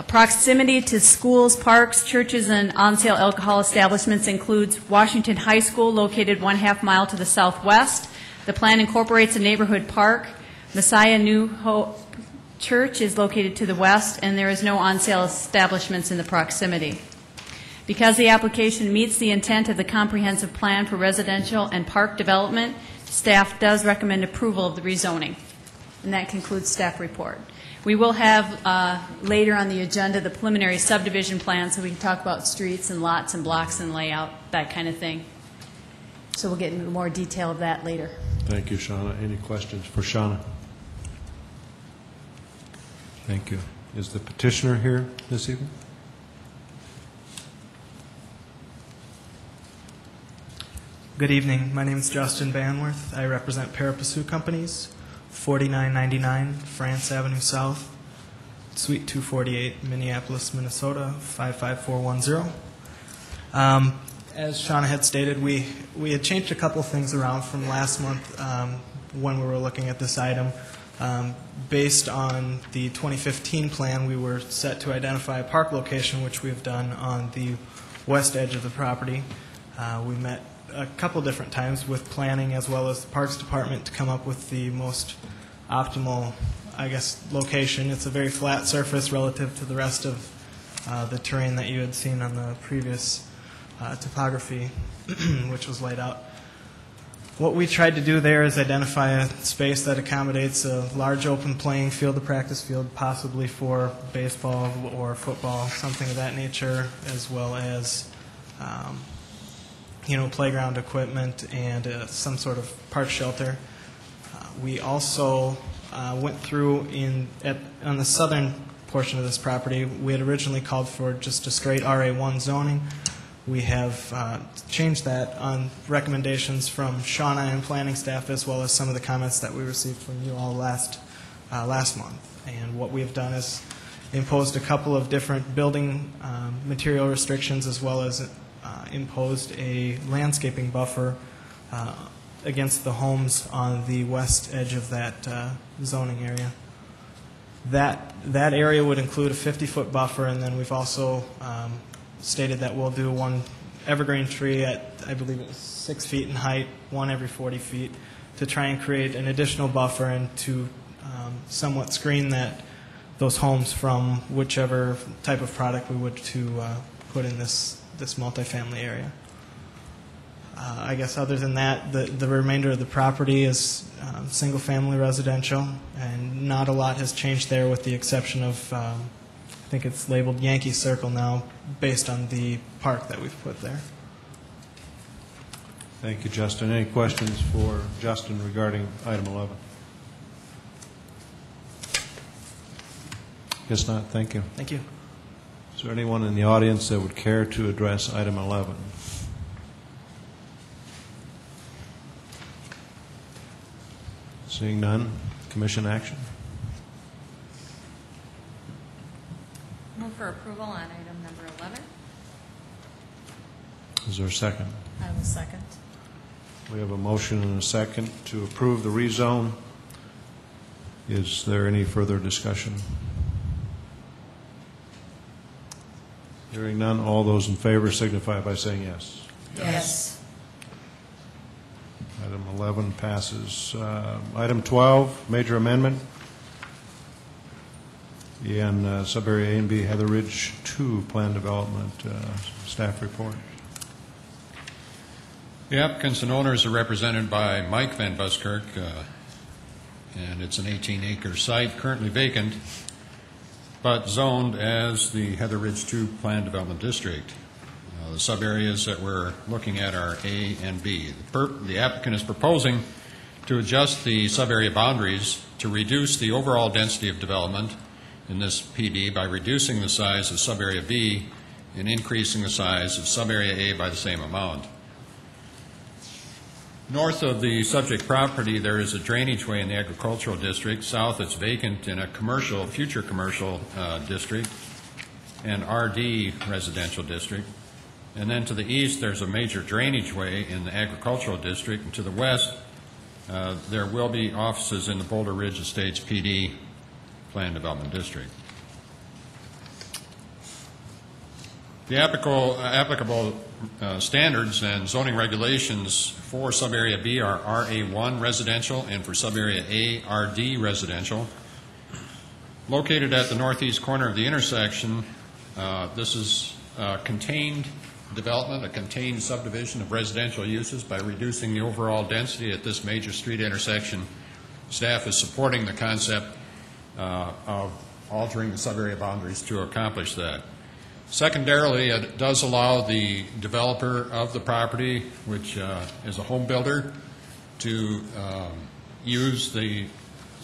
Proximity to schools, parks, churches, and on-sale alcohol establishments includes Washington High School located one half mile to the southwest. The plan incorporates a neighborhood park. Messiah New Hope Church is located to the west, and there is no on-sale establishments in the proximity. Because the application meets the intent of the comprehensive plan for residential and park development, staff does recommend approval of the rezoning. And that concludes staff report. We will have uh, later on the agenda the preliminary subdivision plan, so we can talk about streets and lots and blocks and layout, that kind of thing. So we'll get into more detail of that later. Thank you, Shauna. Any questions for Shauna? Thank you. Is the petitioner here this evening? Good evening. My name is Justin Banworth. I represent Parapasu Companies, 4999 France Avenue South, Suite 248, Minneapolis, Minnesota, 55410. Um, As Shauna had stated, we, we had changed a couple things around from last month um, when we were looking at this item. Um, Based on the 2015 plan, we were set to identify a park location, which we've done on the west edge of the property. Uh, We met a couple different times with planning as well as the Parks Department to come up with the most optimal, I guess, location. It's a very flat surface relative to the rest of uh, the terrain that you had seen on the previous uh, topography, [CLEARS THROAT] which was laid out. What we tried to do there is identify a space that accommodates a large open playing field, a practice field, possibly for baseball or football, something of that nature, as well as um, you know, playground equipment and uh, some sort of park shelter. Uh, We also uh, went through in, at, on the southern portion of this property, we had originally called for just a straight RA1 zoning. We have uh, changed that on recommendations from Shauna and planning staff, as well as some of the comments that we received from you all last, uh, last month. And what we have done is imposed a couple of different building um, material restrictions, as well as uh, imposed a landscaping buffer uh, against the homes on the west edge of that uh, zoning area. That, that area would include a 50-foot buffer, and then we've also um, stated that we'll do one evergreen tree at, I believe it was six feet in height, one every 40 feet, to try and create an additional buffer and to um, somewhat screen that, those homes from whichever type of product we would to uh, put in this, this multifamily area. Uh, I guess other than that, the, the remainder of the property is um, single-family residential, and not a lot has changed there with the exception of, um, I think it's labeled Yankee Circle now, based on the park that we've put there. Thank you, Justin. Any questions for Justin regarding item 11? Guess not. Thank you. Thank you. Is there anyone in the audience that would care to address item 11? Seeing none, commission action? Move for approval on item number 11. Is there a second? I will second. We have a motion and a second to approve the rezone. Is there any further discussion? Hearing none, all those in favor signify by saying yes. Yes. Item 11 passes. Uh, Item 12, major amendment. In uh, sub-area A and B Heather Ridge 2 Plan Development, uh, staff report. The applicants and owners are represented by Mike Van Buskirk, uh, and it's an 18-acre site currently vacant, but zoned as the Heather Ridge 2 Plan Development District. Uh, The sub-areas that we're looking at are A and B. The The applicant is proposing to adjust the sub-area boundaries to reduce the overall density of development in this PD by reducing the size of sub-area B and increasing the size of sub-area A by the same amount. North of the subject property, there is a drainage way in the agricultural district. South, it's vacant in a commercial, future commercial uh, district, and RD residential district. And then to the east, there's a major drainage way in the agricultural district. And to the west, uh, there will be offices in the Boulder Ridge Estates PD Plan Development District. The applicable, applicable uh, standards and zoning regulations for sub-area B are RA1 residential and for subarea A, RD residential. Located at the northeast corner of the intersection, uh, this is uh, contained development, a contained subdivision of residential uses by reducing the overall density at this major street intersection. Staff is supporting the concept uh, of altering the sub-area boundaries to accomplish that. Secondarily, it does allow the developer of the property, which uh, is a home builder, to um, use the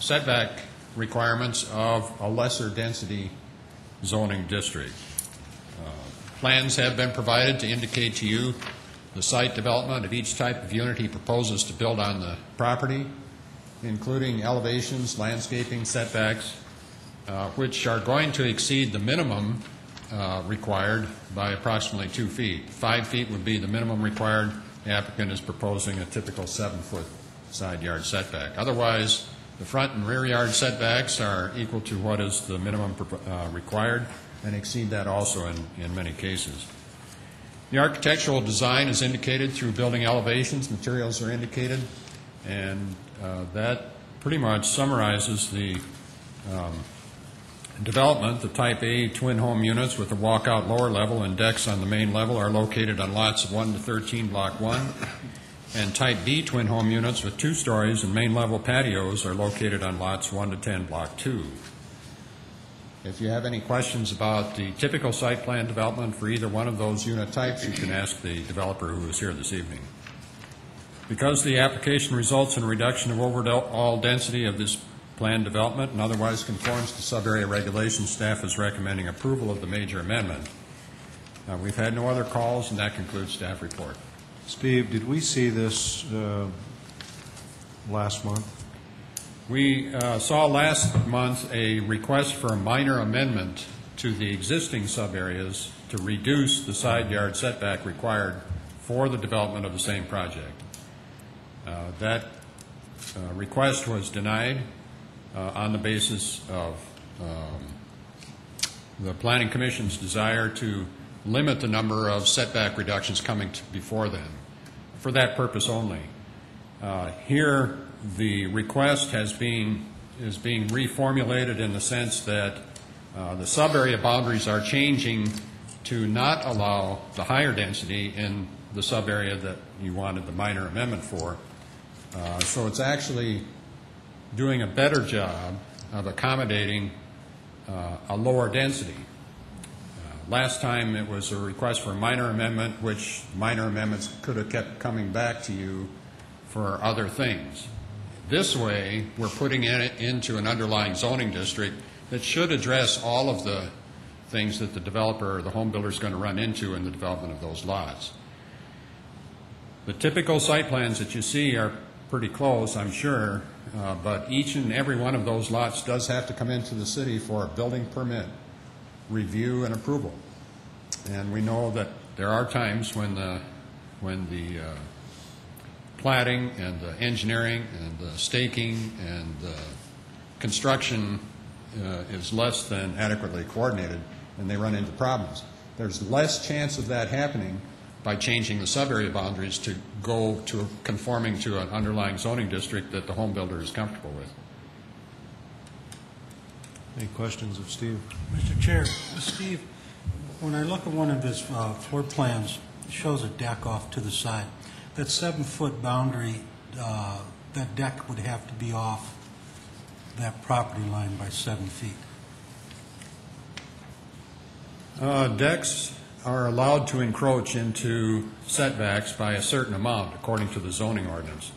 setback requirements of a lesser density zoning district. Uh, Plans have been provided to indicate to you the site development of each type of unit he proposes to build on the property, including elevations, landscaping, setbacks, uh, which are going to exceed the minimum uh, required by approximately two feet. Five feet would be the minimum required. The applicant is proposing a typical seven-foot side yard setback. Otherwise, the front and rear yard setbacks are equal to what is the minimum uh, required and exceed that also in, in many cases. The architectural design is indicated through building elevations, materials are indicated, and uh, that pretty much summarizes the um, development. The Type A twin home units with a walkout lower level and decks on the main level are located on lots 1 to 13, Block 1. And Type B twin home units with two stories and main level patios are located on lots 1 to 10, Block 2. If you have any questions about the typical site plan development for either one of those unit types, you can ask the developer who is here this evening. Because the application results in a reduction of overall density of this planned development and otherwise conforms to sub-area regulations, staff is recommending approval of the major amendment. Uh, We've had no other calls, and that concludes staff report. Steve, did we see this uh, last month? We uh, saw last month a request for a minor amendment to the existing sub-areas to reduce the side yard setback required for the development of the same project. Uh, That uh, request was denied on the basis of um, the Planning Commission's desire to limit the number of setback reductions coming before them, for that purpose only. Uh, Here, the request has been, is being reformulated in the sense that uh, the sub-area boundaries are changing to not allow the higher density in the sub-area that you wanted the minor amendment for. Uh, So it's actually doing a better job of accommodating uh, a lower density. Uh, Last time, it was a request for a minor amendment, which minor amendments could have kept coming back to you for other things. This way, we're putting it into an underlying zoning district that should address all of the things that the developer or the home builder is going to run into in the development of those lots. The typical site plans that you see are pretty close, I'm sure, uh, but each and every one of those lots does have to come into the city for a building permit review and approval. And we know that there are times when the, when the uh, platting and the engineering and the staking and the construction uh, is less than adequately coordinated, and they run into problems. There's less chance of that happening by changing the sub-area boundaries to go to conforming to an underlying zoning district that the home builder is comfortable with. Any questions of Steve? Mr. Chair, Steve, when I look at one of his uh, floor plans, it shows a deck off to the side. That seven-foot boundary, uh, that deck would have to be off that property line by seven feet? Uh, Decks are allowed to encroach into setbacks by a certain amount according to the zoning ordinance.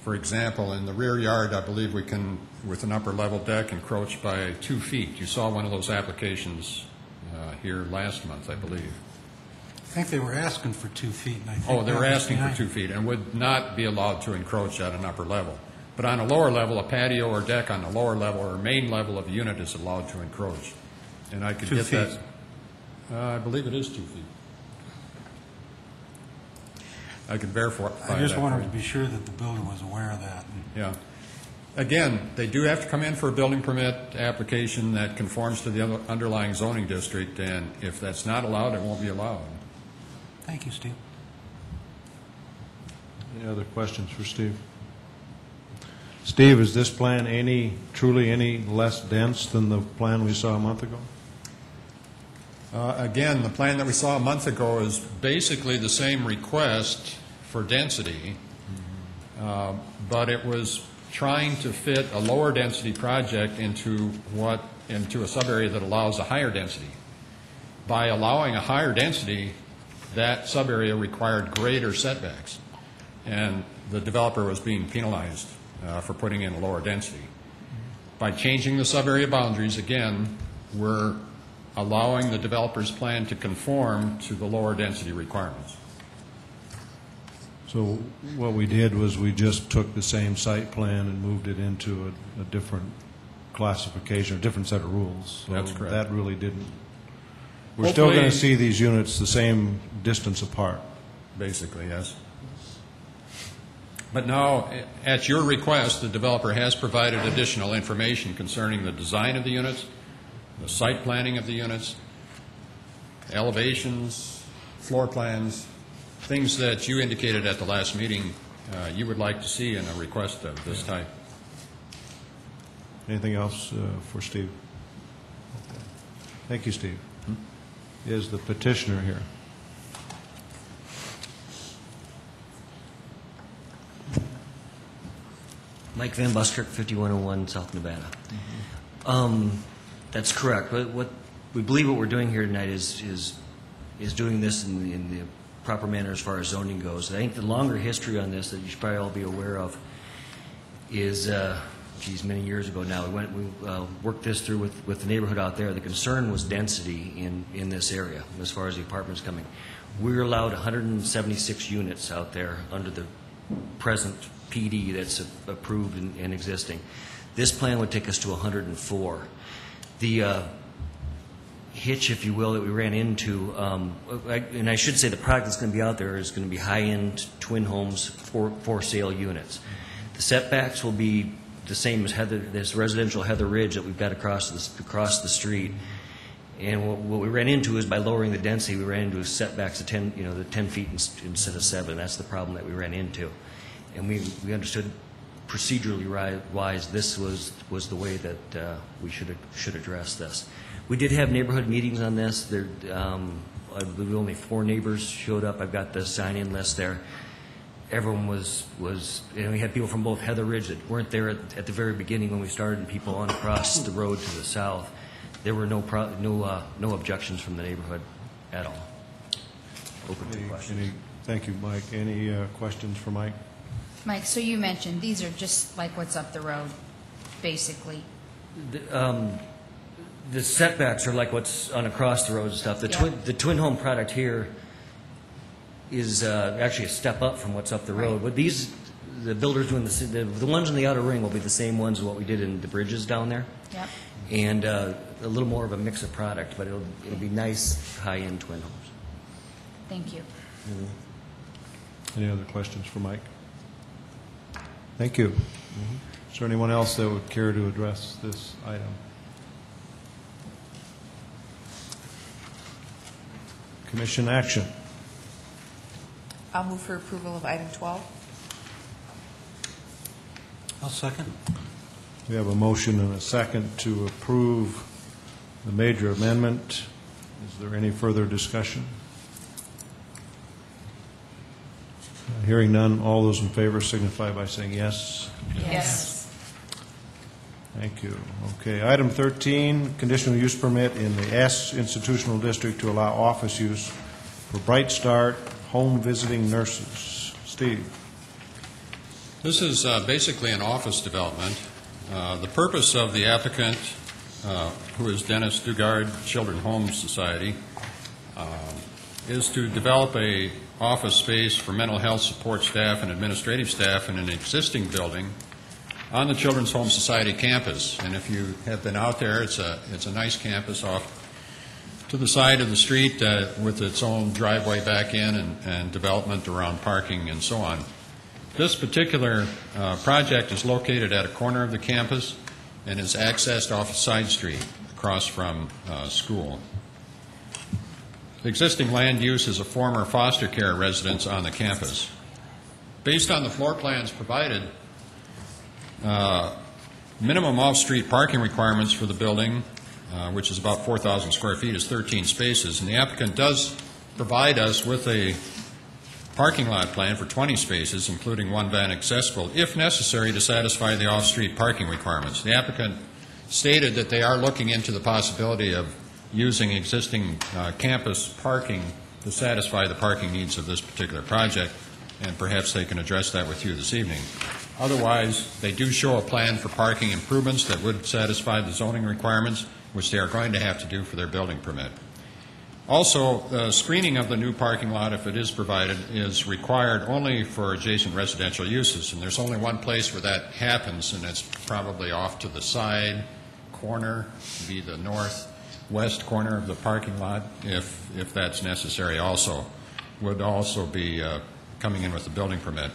For example, in the rear yard, I believe we can, with an upper level deck, encroach by two feet. You saw one of those applications uh, here last month, I believe. I think they were asking for two feet, and I think... Oh, they were was asking for denied. two feet and would not be allowed to encroach at an upper level. But on a lower level, a patio or deck on the lower level or main level of the unit is allowed to encroach. And I could Two get that. feet. Uh, I believe it is two feet. I could verify that. I just for wanted to be sure that the builder was aware of that. Yeah. Again, they do have to come in for a building permit application that conforms to the other- underlying zoning district, and if that's not allowed, it won't be allowed. Thank you, Steve. Any other questions for Steve? Steve, is this plan any, truly any less dense than the plan we saw a month ago? Uh, Again, the plan that we saw a month ago is basically the same request for density, uh, but it was trying to fit a lower density project into what, into a subarea that allows a higher density. By allowing a higher density, that subarea required greater setbacks, and the developer was being penalized uh, for putting in a lower density. By changing the subarea boundaries, again, we're allowing the developer's plan to conform to the lower density requirements. So what we did was we just took the same site plan and moved it into a, a different classification, a different set of rules. So That's correct. That really didn't, we're still going to see these units the same distance apart. Basically, yes. But now, at your request, the developer has provided additional information concerning the design of the units, the site planning of the units, elevations, floor plans, things that you indicated at the last meeting uh, you would like to see in a request of this type. Anything else uh, for Steve? Thank you, Steve. Is the petitioner here? Mike Van Buskirk, 5101 South Nevada. Um, That's correct. But what, we believe what we're doing here tonight is, is, is doing this in, the- in the proper manner as far as zoning goes. I think the longer history on this that you should probably all be aware of is, uh, geez, many years ago now, we went, we uh, worked this through with, with the neighborhood out there. The concern was density in, in this area, as far as the apartments coming. We're allowed 176 units out there under the present PD that's approved and, and existing. This plan would take us to 104. The uh, hitch, if you will, that we ran into, um, I- and I should say the product that's going to be out there is going to be high-end twin homes for, for sale units. The setbacks will be the same as Heather, this residential Heather Ridge that we've got across the, across the street. And what, what we ran into is by lowering the density, we ran into setbacks of 10, you know, the 10 feet instead of seven. That's the problem that we ran into. And we, we understood procedurally wise, this was, was the way that uh, we should, should address this. We did have neighborhood meetings on this. There, um, I believe only four neighbors showed up. I've got the sign-in list there. Everyone was, was, and we had people from both Heather Ridge that weren't there at, at the very beginning when we started, and people on across the road to the south. There were no, pro- no, uh, no objections from the neighborhood at all. Open to questions. any- Thank you, Mike. Any uh, questions for Mike? Mike, so you mentioned these are just like what's up the road, basically. The, um, The setbacks are like what's on across the road and stuff. The Yeah. twin, the twin home product here is uh, actually a step up from what's up the road. But these, the builders doing the, s- the, the ones in the outer ring will be the same ones as what we did in the bridges down there. Yep. And uh, a little more of a mix of product, but it'll, it'll be nice, high-end twin homes. Thank you. Any other questions for Mike? Thank you. Mm-hmm. Is there anyone else that would care to address this item? Commission action. I'll move for approval of item 12. I'll second. We have a motion and a second to approve the major amendment. Is there any further discussion? Hearing none, all those in favor signify by saying yes. Yes. Thank you. Okay, item 13, conditional use permit in the S Institutional District to allow office use for Bright Start home visiting nurses. Steve? This is uh, basically an office development. Uh, The purpose of the applicant, uh, who is Dennis Dugard Children Home Society, uh, is to develop a office space for mental health support staff and administrative staff in an existing building on the Children's Home Society campus. And if you have been out there, it's a, it's a nice campus off to the side of the street uh, with its own driveway back in and, and development around parking and so on. This particular uh, project is located at a corner of the campus and is accessed off a side street across from uh, school. Existing land use is a former foster care residence on the campus. Based on the floor plans provided, uh, minimum off-street parking requirements for the building, uh, which is about 4,000 square feet, is 13 spaces, and the applicant does provide us with a parking lot plan for 20 spaces, including one van accessible, if necessary to satisfy the off-street parking requirements. The applicant stated that they are looking into the possibility of using existing uh, campus parking to satisfy the parking needs of this particular project, and perhaps they can address that with you this evening. Otherwise, they do show a plan for parking improvements that would satisfy the zoning requirements, which they are going to have to do for their building permit. Also, uh, screening of the new parking lot, if it is provided, is required only for adjacent residential uses, and there's only one place where that happens, and it's probably off to the side corner, be the northwest corner of the parking lot, if, if that's necessary also. Would also be uh, coming in with the building permit.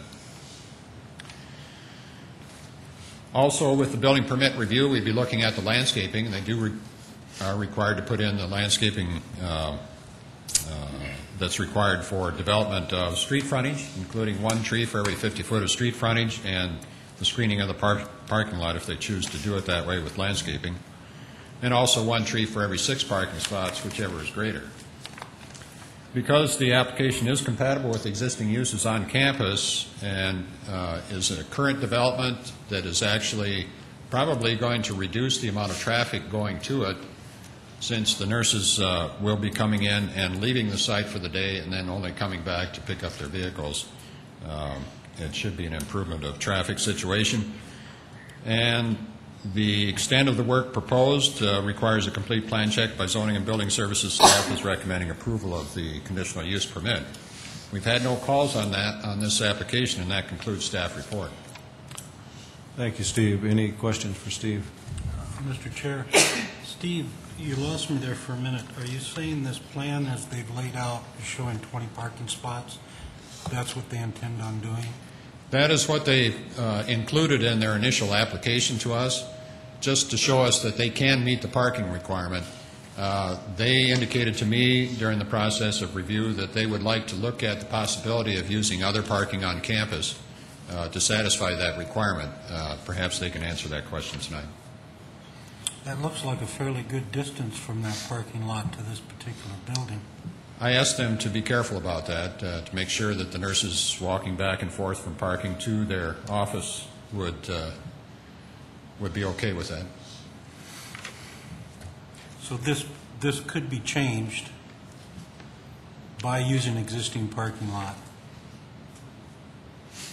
Also, with the building permit review, we'd be looking at the landscaping, they do re- are required to put in the landscaping uh, uh, that's required for development of street frontage, including one tree for every 50 foot of street frontage, and the screening of the par- parking lot if they choose to do it that way with landscaping, and also one tree for every six parking spots, whichever is greater. Because the application is compatible with existing uses on campus and uh, is a current development that is actually probably going to reduce the amount of traffic going to it, since the nurses uh, will be coming in and leaving the site for the day and then only coming back to pick up their vehicles. Um, It should be an improvement of traffic situation. And the extent of the work proposed uh, requires a complete plan check by zoning and building services. Staff is recommending approval of the conditional use permit. We've had no calls on that, on this application, and that concludes staff report. Thank you, Steve. Any questions for Steve? Mr. Chair, Steve, you lost me there for a minute. Are you saying this plan, as they've laid out, is showing 20 parking spots? That's what they intend on doing? That is what they uh, included in their initial application to us, just to show us that they can meet the parking requirement. Uh, They indicated to me during the process of review that they would like to look at the possibility of using other parking on campus uh, to satisfy that requirement. Uh, Perhaps they can answer that question tonight. That looks like a fairly good distance from that parking lot to this particular building. I asked them to be careful about that, uh, to make sure that the nurses walking back and forth from parking to their office would, uh, would be okay with that. So this, this could be changed by using existing parking lot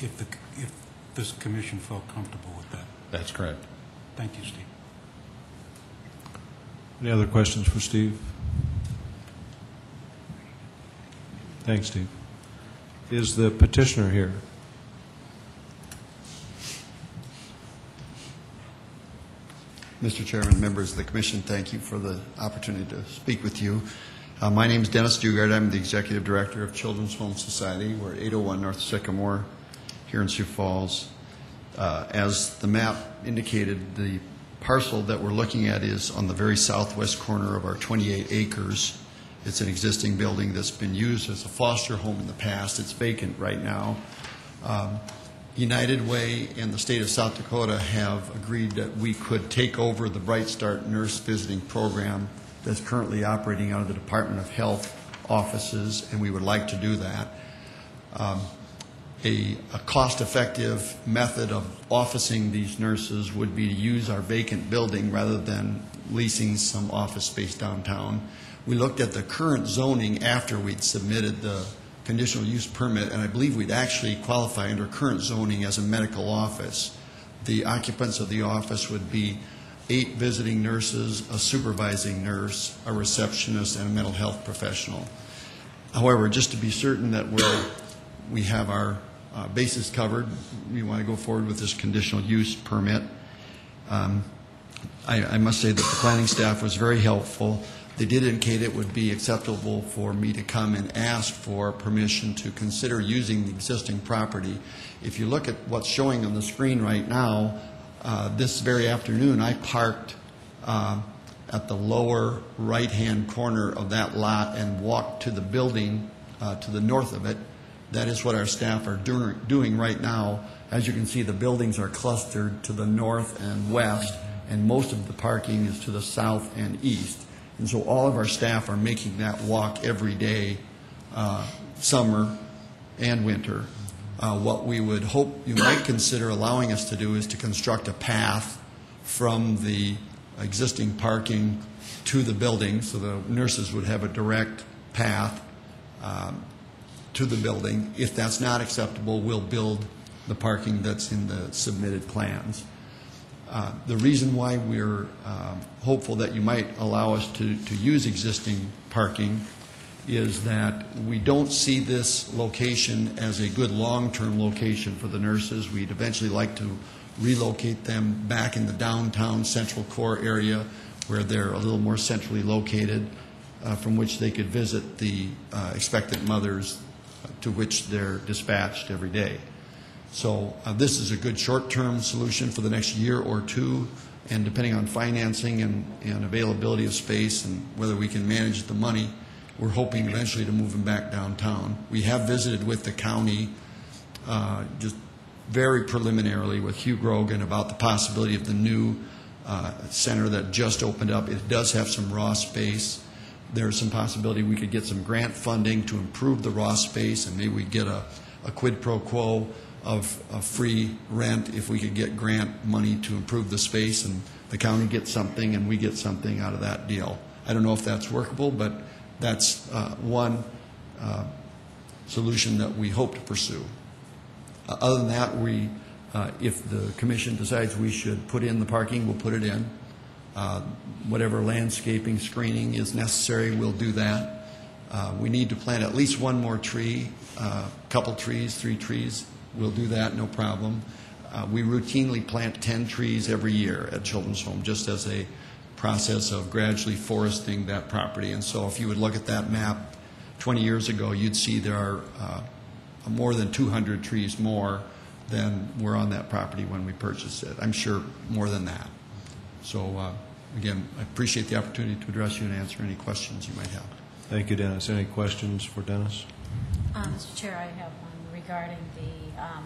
if the, if this commission felt comfortable with that. That's correct. Thank you, Steve. Any other questions for Steve? Thanks, Steve. Is the petitioner here? Mr. Chairman, members of the commission, thank you for the opportunity to speak with you. Uh, my name is Dennis Dugard. I'm the executive director of Children's Home Society. We're at 801 North Sycamore here in Sioux Falls. Uh, as the map indicated, the parcel that we're looking at is on the very southwest corner of our 28 acres. It's an existing building that's been used as a foster home in the past. It's vacant right now. Um, United Way and the state of South Dakota have agreed that we could take over the Bright Start nurse visiting program that's currently operating out of the Department of Health offices, and we would like to do that. Um, a, a cost-effective method of officing these nurses would be to use our vacant building rather than leasing some office space downtown. We looked at the current zoning after we'd submitted the conditional use permit, and I believe we'd actually qualify under current zoning as a medical office. The occupants of the office would be eight visiting nurses, a supervising nurse, a receptionist, and a mental health professional. However, just to be certain that we're, we have our uh, bases covered, we want to go forward with this conditional use permit. Um, I, I must say that the planning staff was very helpful. They did indicate it would be acceptable for me to come and ask for permission to consider using the existing property. If you look at what's showing on the screen right now, uh, this very afternoon, I parked uh, at the lower right-hand corner of that lot and walked to the building uh, to the north of it. That is what our staff are doing, doing right now. As you can see, the buildings are clustered to the north and west, and most of the parking is to the south and east. And so all of our staff are making that walk every day, uh, summer and winter. Uh, What we would hope you might consider allowing us to do is to construct a path from the existing parking to the building, so the nurses would have a direct path um, to the building. If that's not acceptable, we'll build the parking that's in the submitted plans. The reason why we're um, hopeful that you might allow us to, to use existing parking is that we don't see this location as a good long-term location for the nurses. We'd eventually like to relocate them back in the downtown central core area where they're a little more centrally located, uh, from which they could visit the uh, expectant mothers to which they're dispatched every day. So uh, this is a good short-term solution for the next year or two, and depending on financing and, and availability of space and whether we can manage the money, we're hoping eventually to move them back downtown. We have visited with the county, uh, just very preliminarily with Hugh Grogan about the possibility of the new uh, center that just opened up. It does have some raw space. There's some possibility we could get some grant funding to improve the raw space, and maybe we get a, a quid pro quo of, of free rent if we could get grant money to improve the space, and the county gets something and we get something out of that deal. I don't know if that's workable, but that's uh, one uh, solution that we hope to pursue. Uh, Other than that, we, uh, if the commission decides we should put in the parking, we'll put it in. Uh, Whatever landscaping screening is necessary, we'll do that. Uh, We need to plant at least one more tree, a couple trees, three trees. We'll do that, no problem. Uh, We routinely plant 10 trees every year at Children's Home, just as a process of gradually foresting that property. And so if you would look at that map 20 years ago, you'd see there are uh, more than 200 trees more than were on that property when we purchased it. I'm sure more than that. So, uh, again, I appreciate the opportunity to address you and answer any questions you might have. Thank you, Dennis. Any questions for Dennis? Uh, Mr. Chair, I have one regarding the um,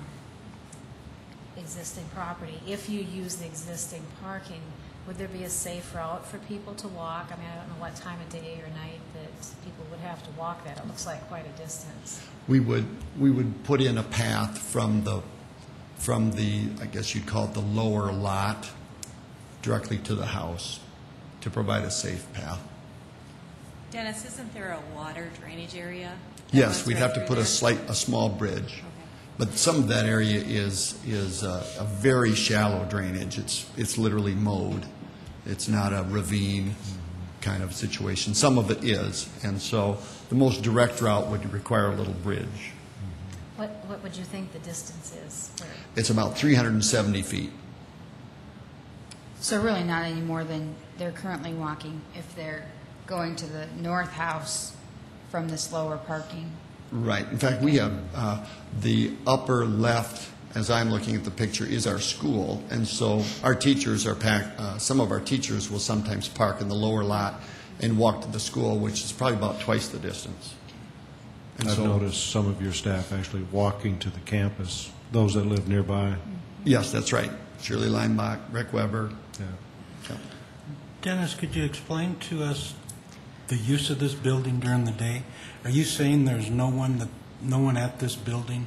existing property. If you use the existing parking, would there be a safe route for people to walk? I mean, I don't know what time of day or night that people would have to walk that. It looks like quite a distance. We would, we would put in a path from the, from the, I guess you'd call it the lower lot, directly to the house, to provide a safe path. Dennis, isn't there a water drainage area? Yes, we'd right have to through put a slight, a small bridge. But some of that area is, is uh, a very shallow drainage. It's, it's literally mowed. It's not a ravine kind of situation. Some of it is. And so the most direct route would require a little bridge. What, what would you think the distance is? for- It's about 370 feet. So really not any more than they're currently walking if they're going to the north house from this lower parking. Right. In fact, we have, uh, the upper left, as I'm looking at the picture, is our school. And so our teachers are packed, uh, some of our teachers will sometimes park in the lower lot and walk to the school, which is probably about twice the distance. And I've so- noticed some of your staff actually walking to the campus, those that live nearby. Yes, that's right. Shirley Leinbach, Rick Weber. Yeah. Dennis, could you explain to us the use of this building during the day? Are you saying there's no one that, no one at this building?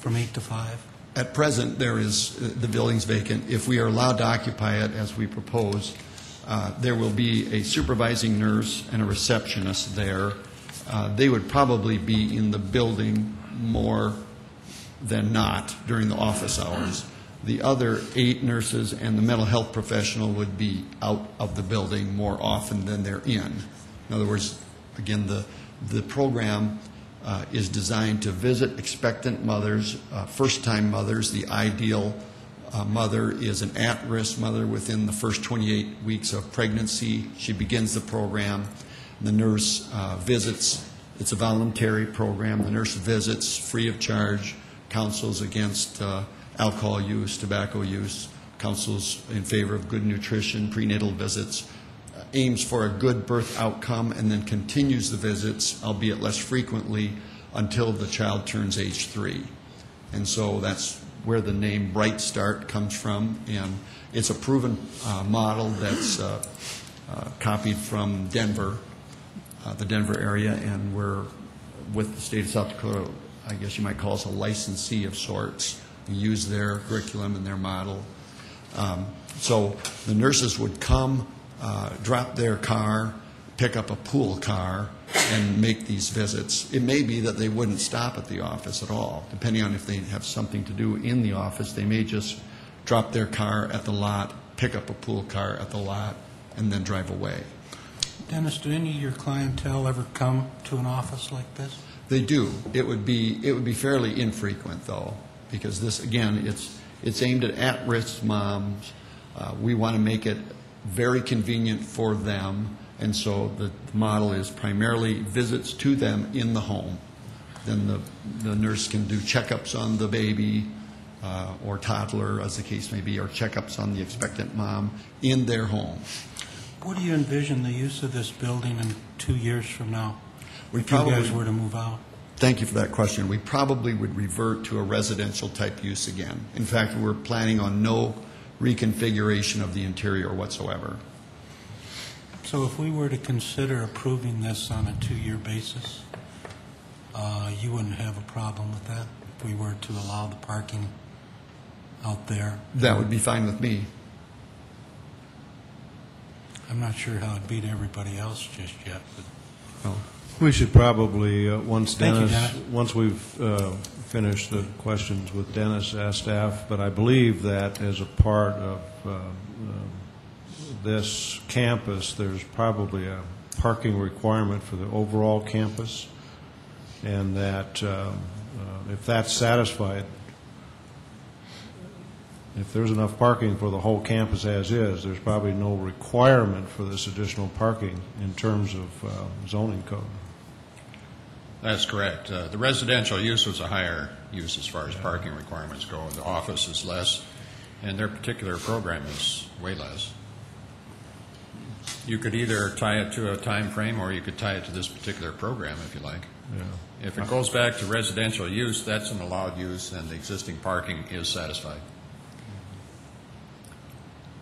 from 8 to 5? At present, there is, uh, the building's vacant. If we are allowed to occupy it as we propose, uh, there will be a supervising nurse and a receptionist there. Uh, They would probably be in the building more than not during the office hours. The other eight nurses and the mental health professional would be out of the building more often than they're in. In other words, again, the, the program uh, is designed to visit expectant mothers, uh, first-time mothers. The ideal uh, mother is an at-risk mother within the first 28 weeks of pregnancy. She begins the program. The nurse uh, visits. It's a voluntary program. The nurse visits free of charge, counsels against uh, alcohol use, tobacco use, counsels in favor of good nutrition, prenatal visits, uh, aims for a good birth outcome, and then continues the visits, albeit less frequently, until the child turns age three. And so that's where the name Bright Start comes from, and it's a proven uh, model that's uh, uh, copied from Denver, uh, the Denver area, and we're with the state of South Dakota, I guess you might call us a licensee of sorts. Use their curriculum and their model. Um, So the nurses would come, uh, drop their car, pick up a pool car, and make these visits. It may be that they wouldn't stop at the office at all, depending on if they have something to do in the office. They may just drop their car at the lot, pick up a pool car at the lot, and then drive away. Dennis, do any of your clientele ever come to an office like this? They do. It would be, it would be fairly infrequent, though, because this, again, it's, it's aimed at at-risk moms. Uh, We want to make it very convenient for them, and so the model is primarily visits to them in the home. Then the, the nurse can do checkups on the baby uh, or toddler, as the case may be, or checkups on the expectant mom in their home. What do you envision the use of this building in two years from now? We If you guys were to move out? Thank you for that question. We probably would revert to a residential type use again. In fact, we're planning on no reconfiguration of the interior whatsoever. So if we were to consider approving this on a two-year basis, uh, you wouldn't have a problem with that? If we were to allow the parking out there? That would be fine with me. I'm not sure how it'd beat everybody else just yet, but We should probably, uh, once Thank you, Dennis, Dennis. once we've uh, finished the questions with Dennis, ask staff, but I believe that as a part of uh, um, this campus, there's probably a parking requirement for the overall campus, and that um, uh, if that's satisfied, if there's enough parking for the whole campus as is, there's probably no requirement for this additional parking in terms of uh, zoning code. That's correct. Uh, The residential use was a higher use as far as parking requirements go. The office is less, and their particular program is way less. You could either tie it to a time frame, or you could tie it to this particular program, if you like. Yeah. If it goes back to residential use, that's an allowed use, and the existing parking is satisfied.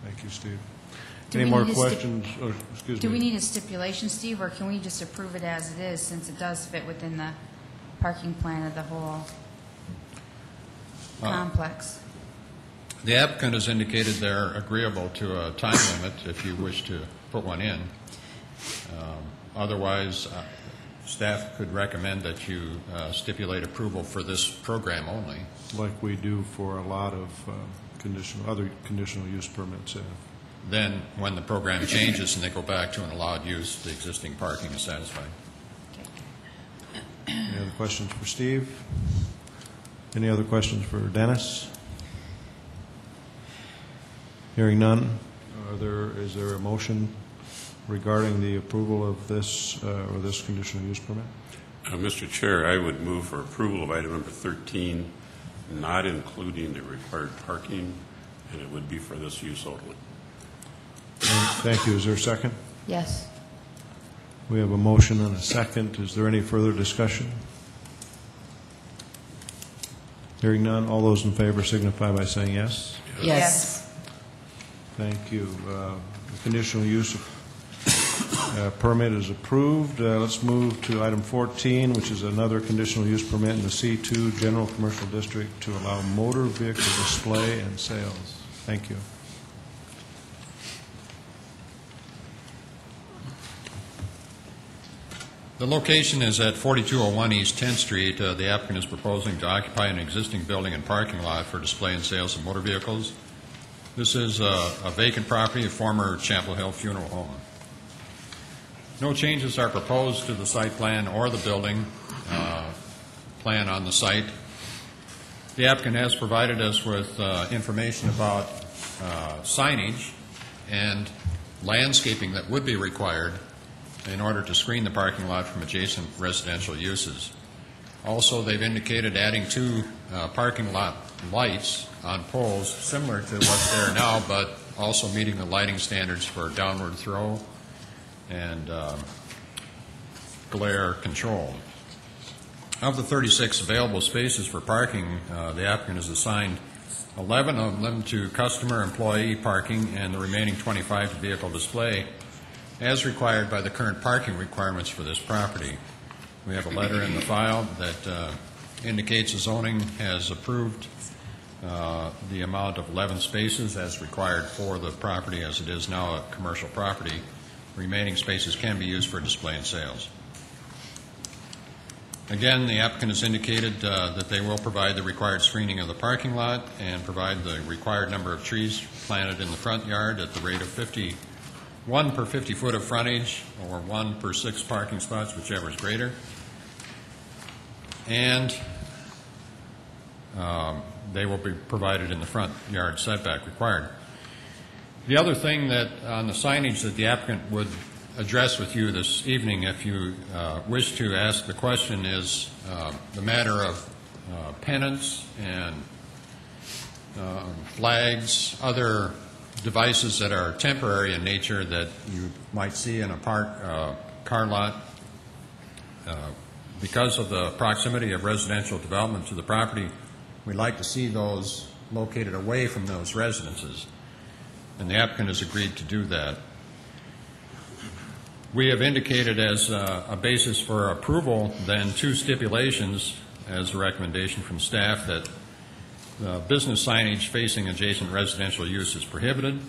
Thank you, Steve. Do Any we more need to stip- questions? Oh, Excuse Do we me. need a stipulation, Steve, or can we just approve it as it is, since it does fit within the parking plan of the whole Uh, complex? The applicant has indicated they're agreeable to a time limit if you wish to put one in. Um, Otherwise, uh, staff could recommend that you uh, stipulate approval for this program only. Like we do for a lot of uh, conditional, other conditional use permits. uh, Then, when the program changes and they go back to an allowed use, the existing parking is satisfied. Any other questions for Steve? Any other questions for Dennis? Hearing none, are there, is there a motion regarding the approval of this, uh, or this conditional use permit? Uh, Mr. Chair, I would move for approval of item number 13, not including the required parking, and it would be for this use only. Thank you. Is there a second? Yes. We have a motion and a second. Is there any further discussion? Hearing none, all those in favor signify by saying yes. Yes. Thank you. Uh, Conditional use uh, permit is approved. Uh, Let's move to item 14, which is another conditional use permit in the C2 General Commercial District to allow motor vehicle display and sales. Thank you. The location is at 4201 East 10th Street. Uh, The applicant is proposing to occupy an existing building and parking lot for display and sales of motor vehicles. This is uh, a vacant property, a former Chapel Hill Funeral Home. No changes are proposed to the site plan or the building uh, plan on the site. The applicant has provided us with uh, information about uh, signage and landscaping that would be required in order to screen the parking lot from adjacent residential uses. Also, they've indicated adding two uh, parking lot lights on poles similar to what's there now, but also meeting the lighting standards for downward throw and um, glare control. Of the 36 available spaces for parking, uh, the applicant has assigned 11 of them to customer employee parking and the remaining 25 to vehicle display as required by the current parking requirements for this property. We have a letter in the file that uh, indicates the zoning has approved uh, the amount of 11 spaces as required for the property as it is now a commercial property. Remaining spaces can be used for display and sales. Again, the applicant has indicated uh, that they will provide the required screening of the parking lot and provide the required number of trees planted in the front yard at the rate of 50, one per 50 foot of frontage, or one per six parking spots, whichever is greater. And um, they will be provided in the front yard setback required. The other thing that, on the signage that the applicant would address with you this evening, if you uh, wish to ask the question, is uh, the matter of uh, pennants and uh, flags, other devices that are temporary in nature that you might see in a park, uh, car lot. Uh, Because of the proximity of residential development to the property, we'd like to see those located away from those residences, and the applicant has agreed to do that. We have indicated as a basis for approval then two stipulations as a recommendation from staff that business signage facing adjacent residential use is prohibited,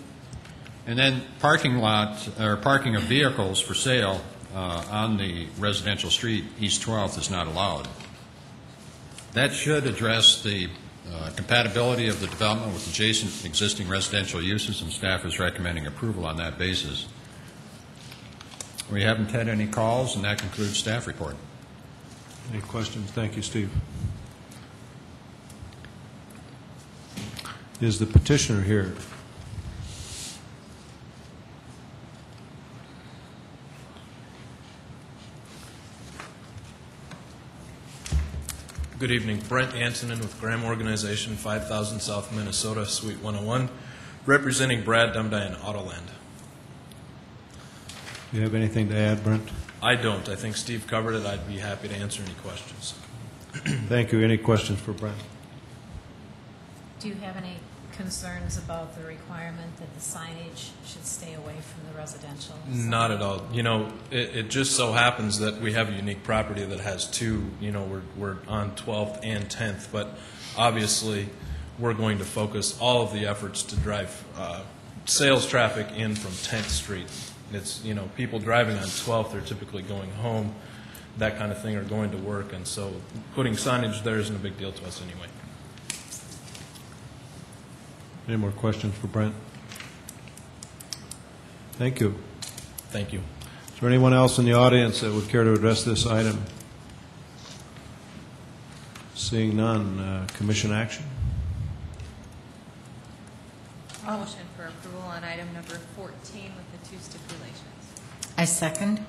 and then parking lot, or parking of vehicles for sale uh, on the residential street, East 12th, is not allowed. That should address the uh, compatibility of the development with adjacent existing residential uses, and staff is recommending approval on that basis. We haven't had any calls, and that concludes staff report. Any questions? Thank you, Steve. Is the petitioner here? Good evening. Brent Antonin with Graham Organization, 5000 South Minnesota, Suite 101, representing Brad Dumdine and Autoland. Do you have anything to add, Brent? I don't. I think Steve covered it. I'd be happy to answer any questions. Thank you. Any questions for Brent? Do you have any concerns about the requirement that the signage should stay away from the residential? Not at all. You know, it, it just so happens that we have a unique property that has two, you know, we're, we're on 12th and 10th, but obviously, we're going to focus all of the efforts to drive uh, sales traffic in from 10th Street. It's, you know, people driving on 12th are typically going home, that kind of thing, or going to work, and so putting signage there isn't a big deal to us anyway. Any more questions for Brent? Thank you. Thank you. Is there anyone else in the audience that would care to address this item? Seeing none, uh, commission action? Motion for approval on item number 14 with the two stipulations. I second.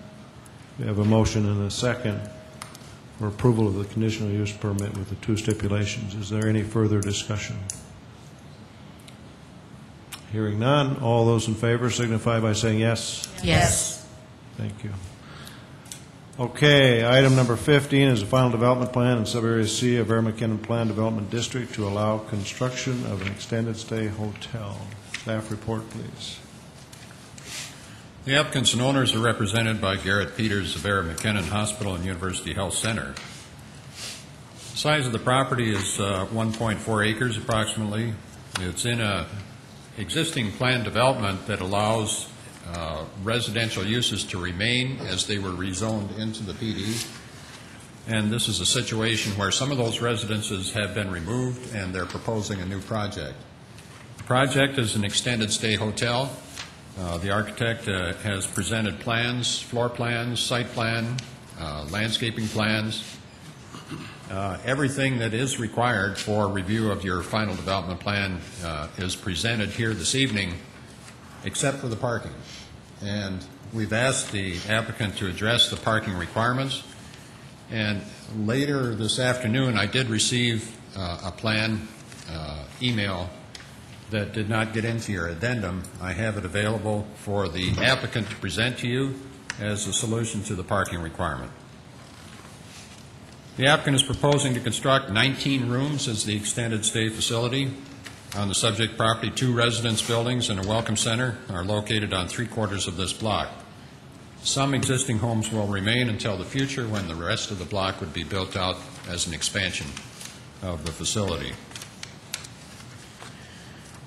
We have a motion and a second for approval of the conditional use permit with the two stipulations. Is there any further discussion? Hearing none, all those in favor signify by saying yes. Yes. Thank you. Okay, item number 15 is a final development plan in sub-area C of Avera McKennan Plan Development District to allow construction of an extended stay hotel. Staff report, please. The applicants and owners are represented by Garrett Peters of Avera McKennan Hospital and University Health Center. The Size of the property is uh, 1.4 acres approximately. It's in a existing planned development that allows uh, residential uses to remain as they were rezoned into the PD. And this is a situation where some of those residences have been removed and they're proposing a new project. The project is an extended stay hotel. Uh, The architect uh, has presented plans, floor plans, site plan, uh, landscaping plans, uh, everything that is required for review of your final development plan uh, is presented here this evening, except for the parking. And we've asked the applicant to address the parking requirements. And later this afternoon, I did receive uh, a plan uh, email that did not get into your addendum. I have it available for the applicant to present to you as a solution to the parking requirement. The applicant is proposing to construct 19 rooms as the extended stay facility. On the subject property, two residence buildings and a welcome center are located on three quarters of this block. Some existing homes will remain until the future when the rest of the block would be built out as an expansion of the facility.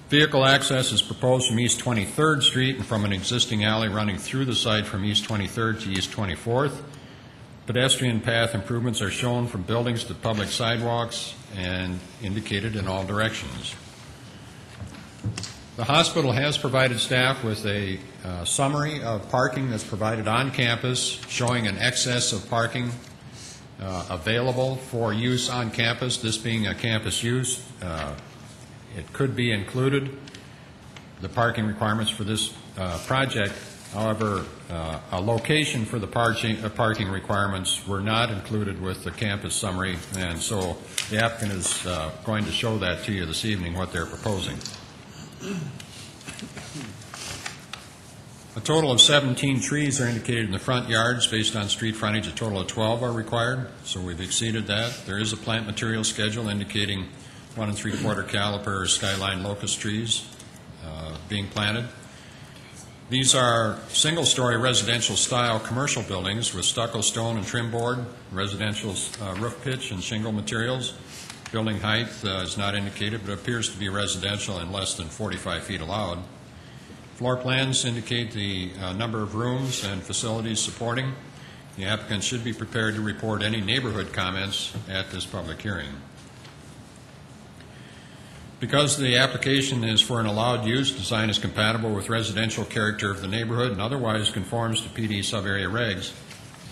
Vehicle access is proposed from East 23rd Street and from an existing alley running through the site from East 23rd to East 24th. Pedestrian path improvements are shown from buildings to public sidewalks and indicated in all directions. The hospital has provided staff with a uh, summary of parking that's provided on campus, showing an excess of parking uh, available for use on campus, this being a campus use. uh, It could be included, the parking requirements for this uh, project. However, uh, a location for the parking, uh, parking requirements were not included with the campus summary, and so the applicant is uh, going to show that to you this evening, what they're proposing. A total of 17 trees are indicated in the front yards. Based on street frontage, a total of 12 are required, so we've exceeded that. There is a plant material schedule indicating one and three-quarter caliper skyline locust trees uh, being planted. These are single-story residential-style commercial buildings with stucco stone and trim board, residential uh, roof pitch and shingle materials. Building height uh, is not indicated, but appears to be residential and less than 45 feet allowed. Floor plans indicate the uh, number of rooms and facilities supporting. The applicant should be prepared to report any neighborhood comments at this public hearing. Because the application is for an allowed use, design is compatible with residential character of the neighborhood and otherwise conforms to PD sub-area regs,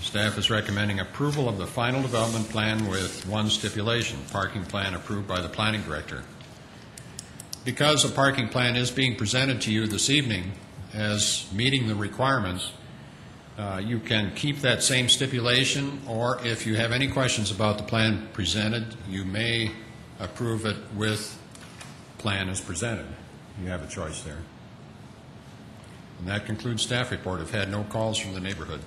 staff is recommending approval of the final development plan with one stipulation, parking plan approved by the planning director. Because a parking plan is being presented to you this evening as meeting the requirements, uh, you can keep that same stipulation, or if you have any questions about the plan presented, you may approve it with plan is presented. You have a choice there. And that concludes staff report. I've had no calls from the neighborhood.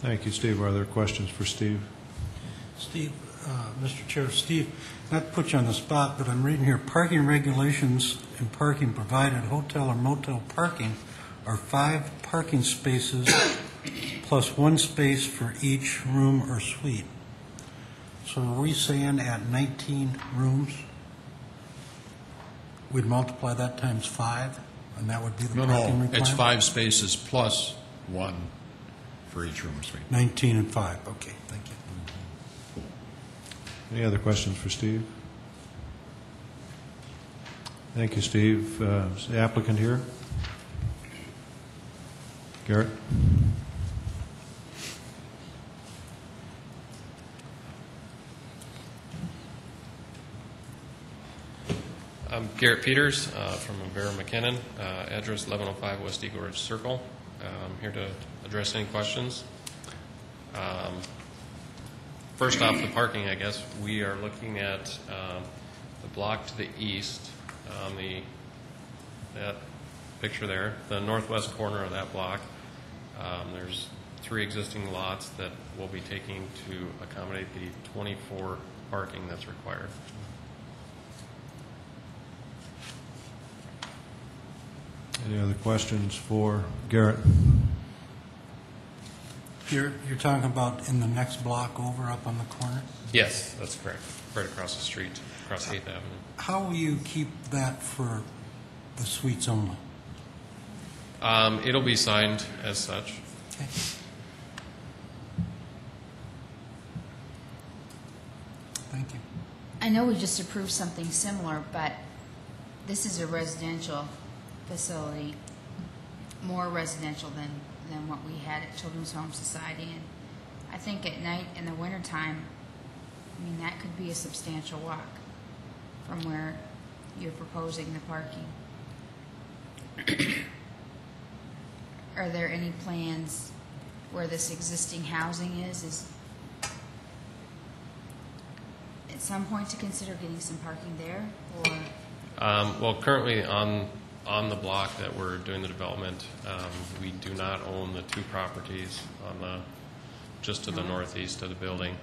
Thank you, Steve. Are there questions for Steve? Steve, uh, Mr. Chair, Steve, not to put you on the spot, but I'm reading here, parking regulations and parking provided, hotel or motel parking are five parking spaces plus one space for each room or suite. So are we saying at 19 rooms, we'd multiply that times five, and that would be the No, parking no, requirement? it's five spaces plus one for each room or suite. 19 and five, okay, thank you. Any other questions for Steve? Thank you, Steve. Uh, Is the applicant here? Garrett? I'm Garrett Peters uh, from Avera McKennan, uh, address 1105 West Eagle Ridge Circle. Uh, I'm here to address any questions. Um, First off, the parking, I guess, we are looking at um, the block to the east, on the, that picture there, the northwest corner of that block. Um, There's three existing lots that we'll be taking to accommodate the 24 parking that's required. Any other questions for Garrett? You're, you're talking about in the next block over up on the corner? Yes, that's correct. Right across the street, across 8th Avenue. How will you keep that for the suites only? Um, It'll be signed as such. Okay. Thank you. I know we just approved something similar, but this is a residential facility, more residential than, than what we had at Children's Home Society. And I think at night in the wintertime, I mean, that could be a substantial walk from where you're proposing the parking. Are there any plans where this existing housing is, is at some point to consider getting some parking there, or? Um, Well, currently on, on the block that we're doing the development, um, we do not own the two properties on the, just to the No. northeast of the building.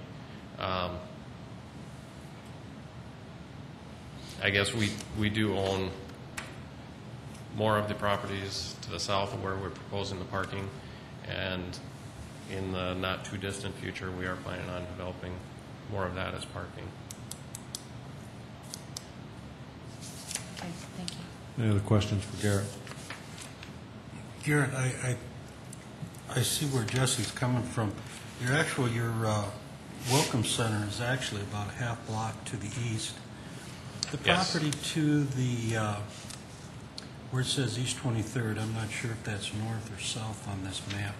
Um, I guess we, we do own more of the properties to the south of where we're proposing the parking, and in the not-too-distant future, we are planning on developing more of that as parking. Okay, thank you. Any other questions for Garrett? Garrett, I, I, I see where Jesse's coming from. Your actual, your uh, Welcome Center is actually about a half block to the east. The Yes. property to the, uh, where it says East 23rd, I'm not sure if that's north or south on this map.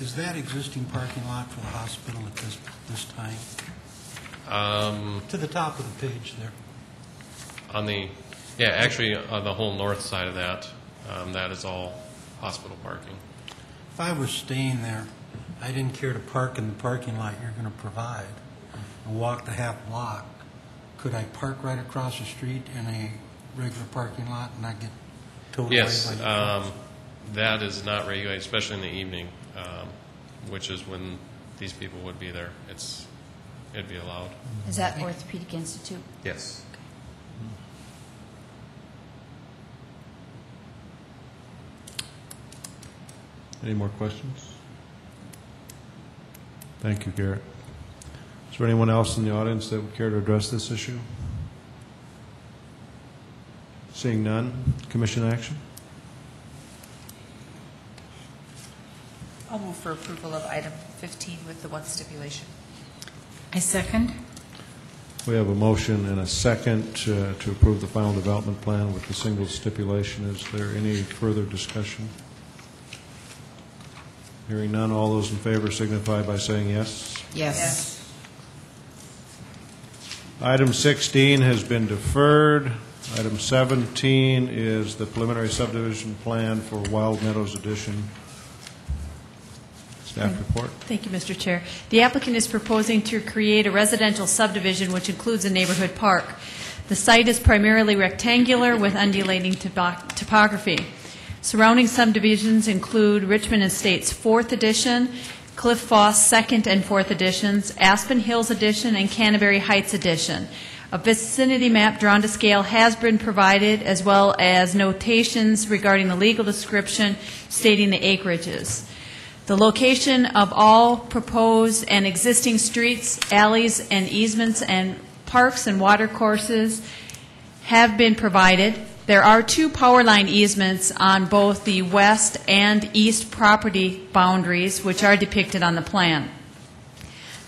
Is that existing parking lot for the hospital at this, this time? Um, To the top of the page there. On the, yeah, actually, on the whole north side of that, um, that is all hospital parking. If I was staying there, I didn't care to park in the parking lot you're going to provide and walk the half block, could I park right across the street in a regular parking lot and not get towed away by Yes, the trucks? um, that is not regulated, especially in the evening, um, which is when these people would be there. It's, it'd be allowed. Is that Orthopedic Institute? Yes. Any more questions? Thank you, Garrett. Is there anyone else in the audience that would care to address this issue? Seeing none, commission action? I'll move for approval of item 15 with the one stipulation. I second. We have a motion and a second uh, to approve the final development plan with the single stipulation. Is there any further discussion? Hearing none, all those in favor signify by saying yes. Yes. Item 16 has been deferred. Item 17 is the preliminary subdivision plan for Wild Meadows Edition. Staff report. Thank you, Mr. Chair. The applicant is proposing to create a residential subdivision which includes a neighborhood park. The site is primarily rectangular with undulating topo- topography. Surrounding subdivisions include Richmond Estates Fourth Edition, Cliff Foss Second and Fourth Editions, Aspen Hills Edition, and Canterbury Heights Edition. A vicinity map drawn to scale has been provided, as well as notations regarding the legal description stating the acreages. The location of all proposed and existing streets, alleys, and easements and parks and water courses have been provided. There are two power line easements on both the west and east property boundaries, which are depicted on the plan.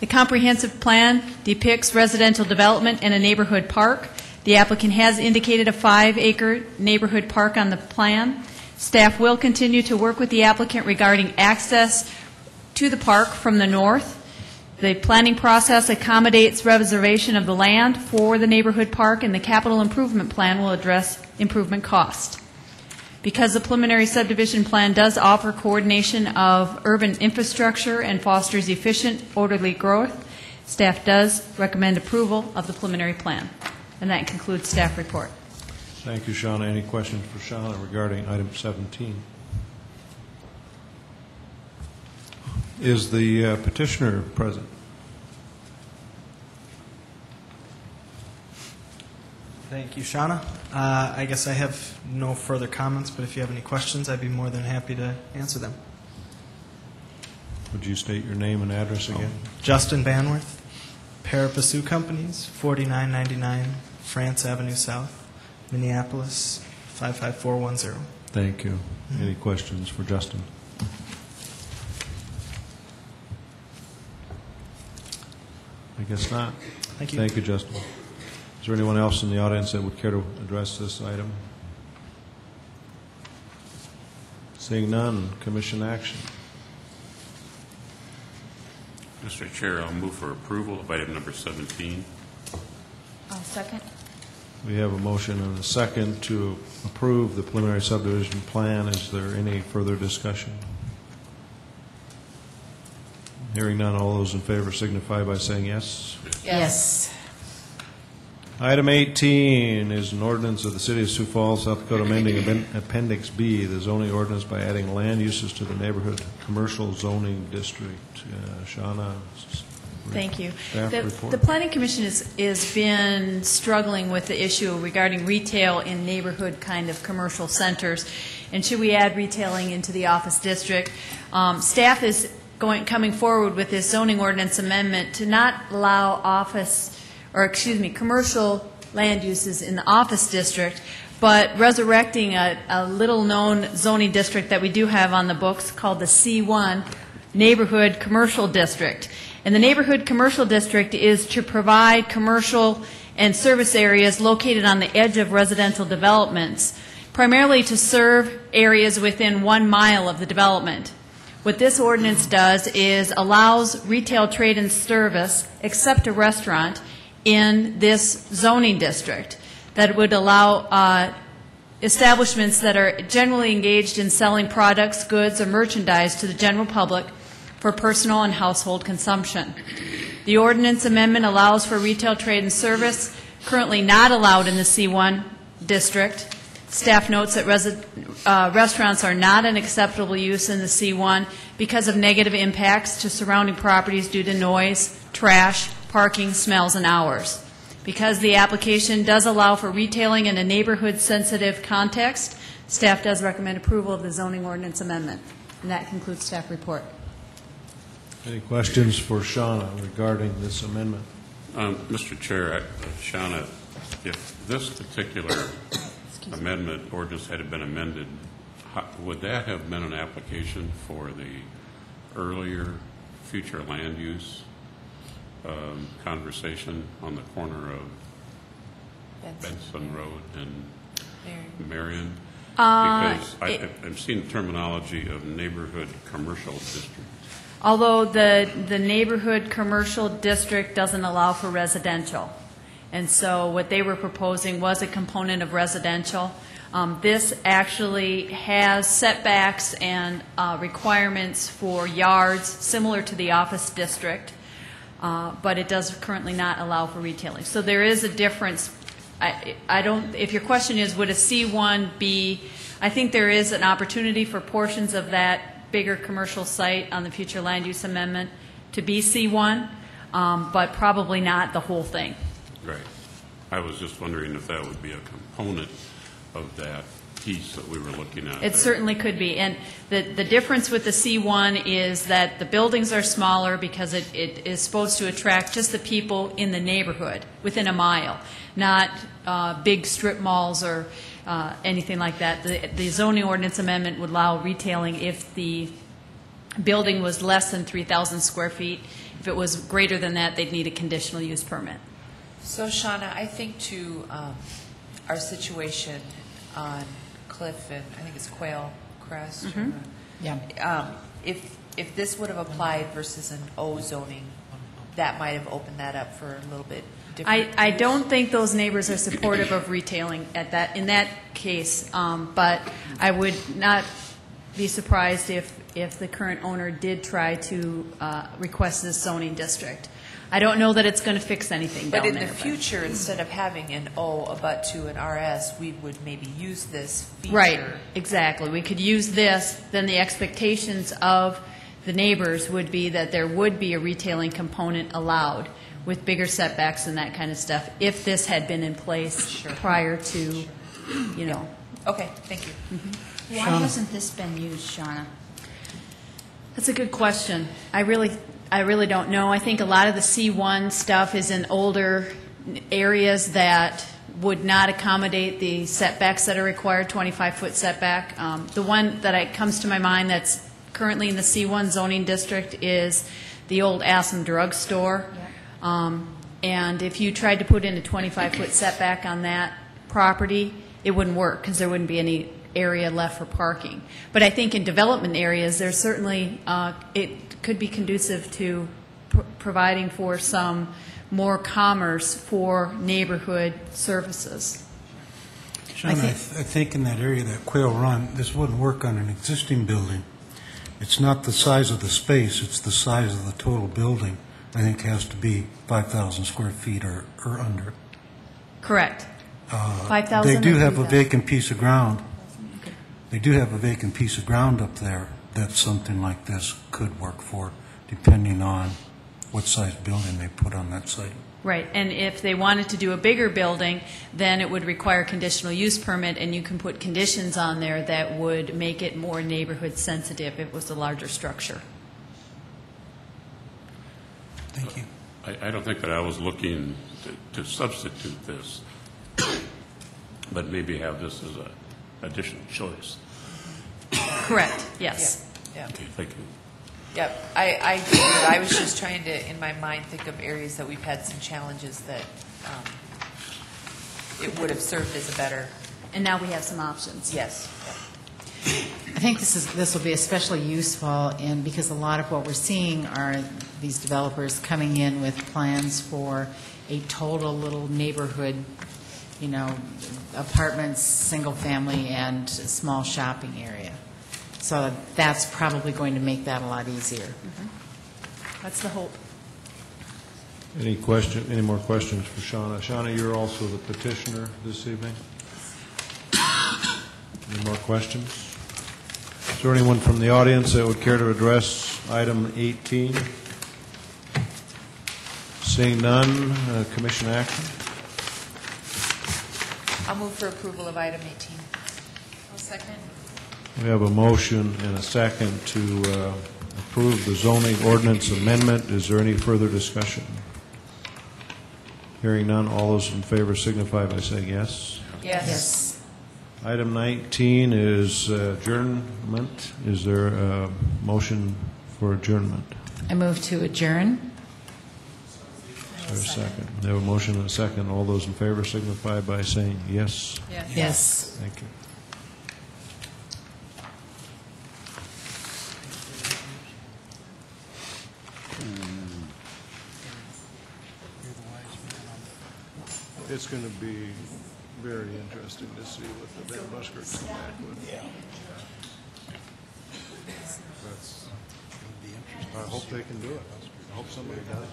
The comprehensive plan depicts residential development and a neighborhood park. The applicant has indicated a five-acre neighborhood park on the plan. Staff will continue to work with the applicant regarding access to the park from the north. The planning process accommodates reservation of the land for the neighborhood park, and the capital improvement plan will address improvement cost. Because the preliminary subdivision plan does offer coordination of urban infrastructure and fosters efficient, orderly growth, staff does recommend approval of the preliminary plan. And that concludes staff report. Thank you, Shauna. Any questions for Shauna regarding item 17? Is the uh, petitioner present? Thank you, Shauna. Uh, I guess I have no further comments, but if you have any questions, I'd be more than happy to answer them. Would you state your name and address again? Justin Banworth, Parapasu Companies, 4999 France Avenue South, Minneapolis, 55410. Thank you. Any questions for Justin? I guess not. Thank you. Thank you, Justin. Is there anyone else in the audience that would care to address this item? Seeing none, commission action. Mr. Chair, I'll move for approval of item number 17. I'll second. We have a motion and a second to approve the preliminary subdivision plan. Is there any further discussion? Hearing none, all those in favor signify by saying yes. Yes. Item 18 is an ordinance of the City of Sioux Falls, South Dakota, amending aben- Appendix B, the zoning ordinance by adding land uses to the neighborhood commercial zoning district. Uh, Shauna? s- Thank you. Staff The- report. The Planning Commission has, has been struggling with the issue regarding retail in neighborhood kind of commercial centers, and should we add retailing into the office district? Um, Staff is going, coming forward with this zoning ordinance amendment to not allow office, or excuse me, commercial land uses in the office district, but resurrecting a, a little-known zoning district that we do have on the books called the C1 Neighborhood Commercial District. And the Neighborhood Commercial District is to provide commercial and service areas located on the edge of residential developments, primarily to serve areas within one mile of the development. What this ordinance does is allows retail trade and service, except a restaurant, in this zoning district that would allow uh, establishments that are generally engaged in selling products, goods, or merchandise to the general public for personal and household consumption. The ordinance amendment allows for retail trade and service, currently not allowed in the C1 district. Staff notes that resi- uh, restaurants are not an acceptable use in the C1 because of negative impacts to surrounding properties due to noise, trash, parking, smells, and hours. Because the application does allow for retailing in a neighborhood-sensitive context, staff does recommend approval of the zoning ordinance amendment. And that concludes staff report. Any questions for Shauna regarding this amendment? Um, Mr. Chair, I- Shauna, if this particular amendment ordinance had it been amended, how- would that have been an application for the earlier future land use um, conversation on the corner of Benson Road and Marion? Uh, Because I- it- I've seen terminology of neighborhood commercial district. Although the, the neighborhood commercial district doesn't allow for residential. And so what they were proposing was a component of residential. Um, This actually has setbacks and uh, requirements for yards similar to the office district, uh, but it does currently not allow for retailing. So there is a difference. I, I don't, if your question is, would a C1 be, I think there is an opportunity for portions of that bigger commercial site on the future land use amendment to be C1, um, but probably not the whole thing. Right. I was just wondering if that would be a component of that piece that we were looking at. It there. certainly could be. And the, the difference with the C1 is that the buildings are smaller because it, it is supposed to attract just the people in the neighborhood, within a mile, not uh, big strip malls or uh, anything like that. The, the zoning ordinance amendment would allow retailing if the building was less than 3,000 square feet. If it was greater than that, they'd need a conditional use permit. So Shauna, I think to um, our situation on Cliff and I think it's Quail Crest. or- Mhm. Yeah. Um, If, if this would have applied versus an O zoning, that might have opened that up for a little bit I, different. I don't think those neighbors are supportive of retailing at that, in that case, um, but I would not be surprised if, if the current owner did try to uh, request this zoning district. I don't know that it's going to fix anything down But there. in the future, instead of having an O but to an RS, we would maybe use this feature. Right, exactly. We could use this, then the expectations of the neighbors would be that there would be a retailing component allowed, with bigger setbacks and that kind of stuff, if this had been in place prior to, you know. Okay, thank you. Why Shauna. hasn't this been used, Shauna? That's a good question. I really, I really don't know. I think a lot of the C1 stuff is in older areas that would not accommodate the setbacks that are required, 25-foot setback. Um, The one that I, comes to my mind that's currently in the C1 zoning district is the old Assam Drug Store. Um, And if you tried to put in a 25-foot setback on that property, it wouldn't work because there wouldn't be any area left for parking. But I think in development areas, there's certainly, uh, it could be conducive to pr- providing for some more commerce for neighborhood services. Sean, I, th- I think in that area, that Quail Run, this wouldn't work on an existing building. It's not the size of the space, it's the size of the total building. I think has to be 5,000 square feet or, or under. Correct. Uh, 5,000 They do have a 3,000? vacant piece of ground. They do have a vacant piece of ground up there that something like this could work for, depending on what size building they put on that site. Right, and if they wanted to do a bigger building, then it would require conditional use permit, and you can put conditions on there that would make it more neighborhood sensitive if it was a larger structure. Thank you. I, I don't think that I was looking to, to substitute this, but maybe have this as a additional choice. Correct, yes. Yeah. Okay, thank you. Yep, I, I, agree. I was just trying to, in my mind, think of areas that we've had some challenges that um, it would have served as a better. And now we have some options. Yes. I think this is, this will be especially useful in, because a lot of what we're seeing are these developers coming in with plans for a total little neighborhood, you know, apartments, single-family, and small shopping area. So that's probably going to make that a lot easier. That's the hope. Any question, any more questions for Shauna? Shauna, you're also the petitioner this evening? Any more questions? Is there anyone from the audience that would care to address item 18? Seeing none, uh, commission action? I'll move for approval of item 18. I'll second. We have a motion and a second to uh, approve the zoning ordinance amendment. Is there any further discussion? Hearing none, all those in favor signify by saying yes. Yes. Item 19 is uh, adjournment. Is there a motion for adjournment? I move to adjourn. Is there a second? We have a motion and a second. All those in favor signify by saying yes. Yes. Thank you. It's going to be very interesting to see what the Van Buskirks come back with. Yeah. That's, I hope they can do it. I hope somebody does.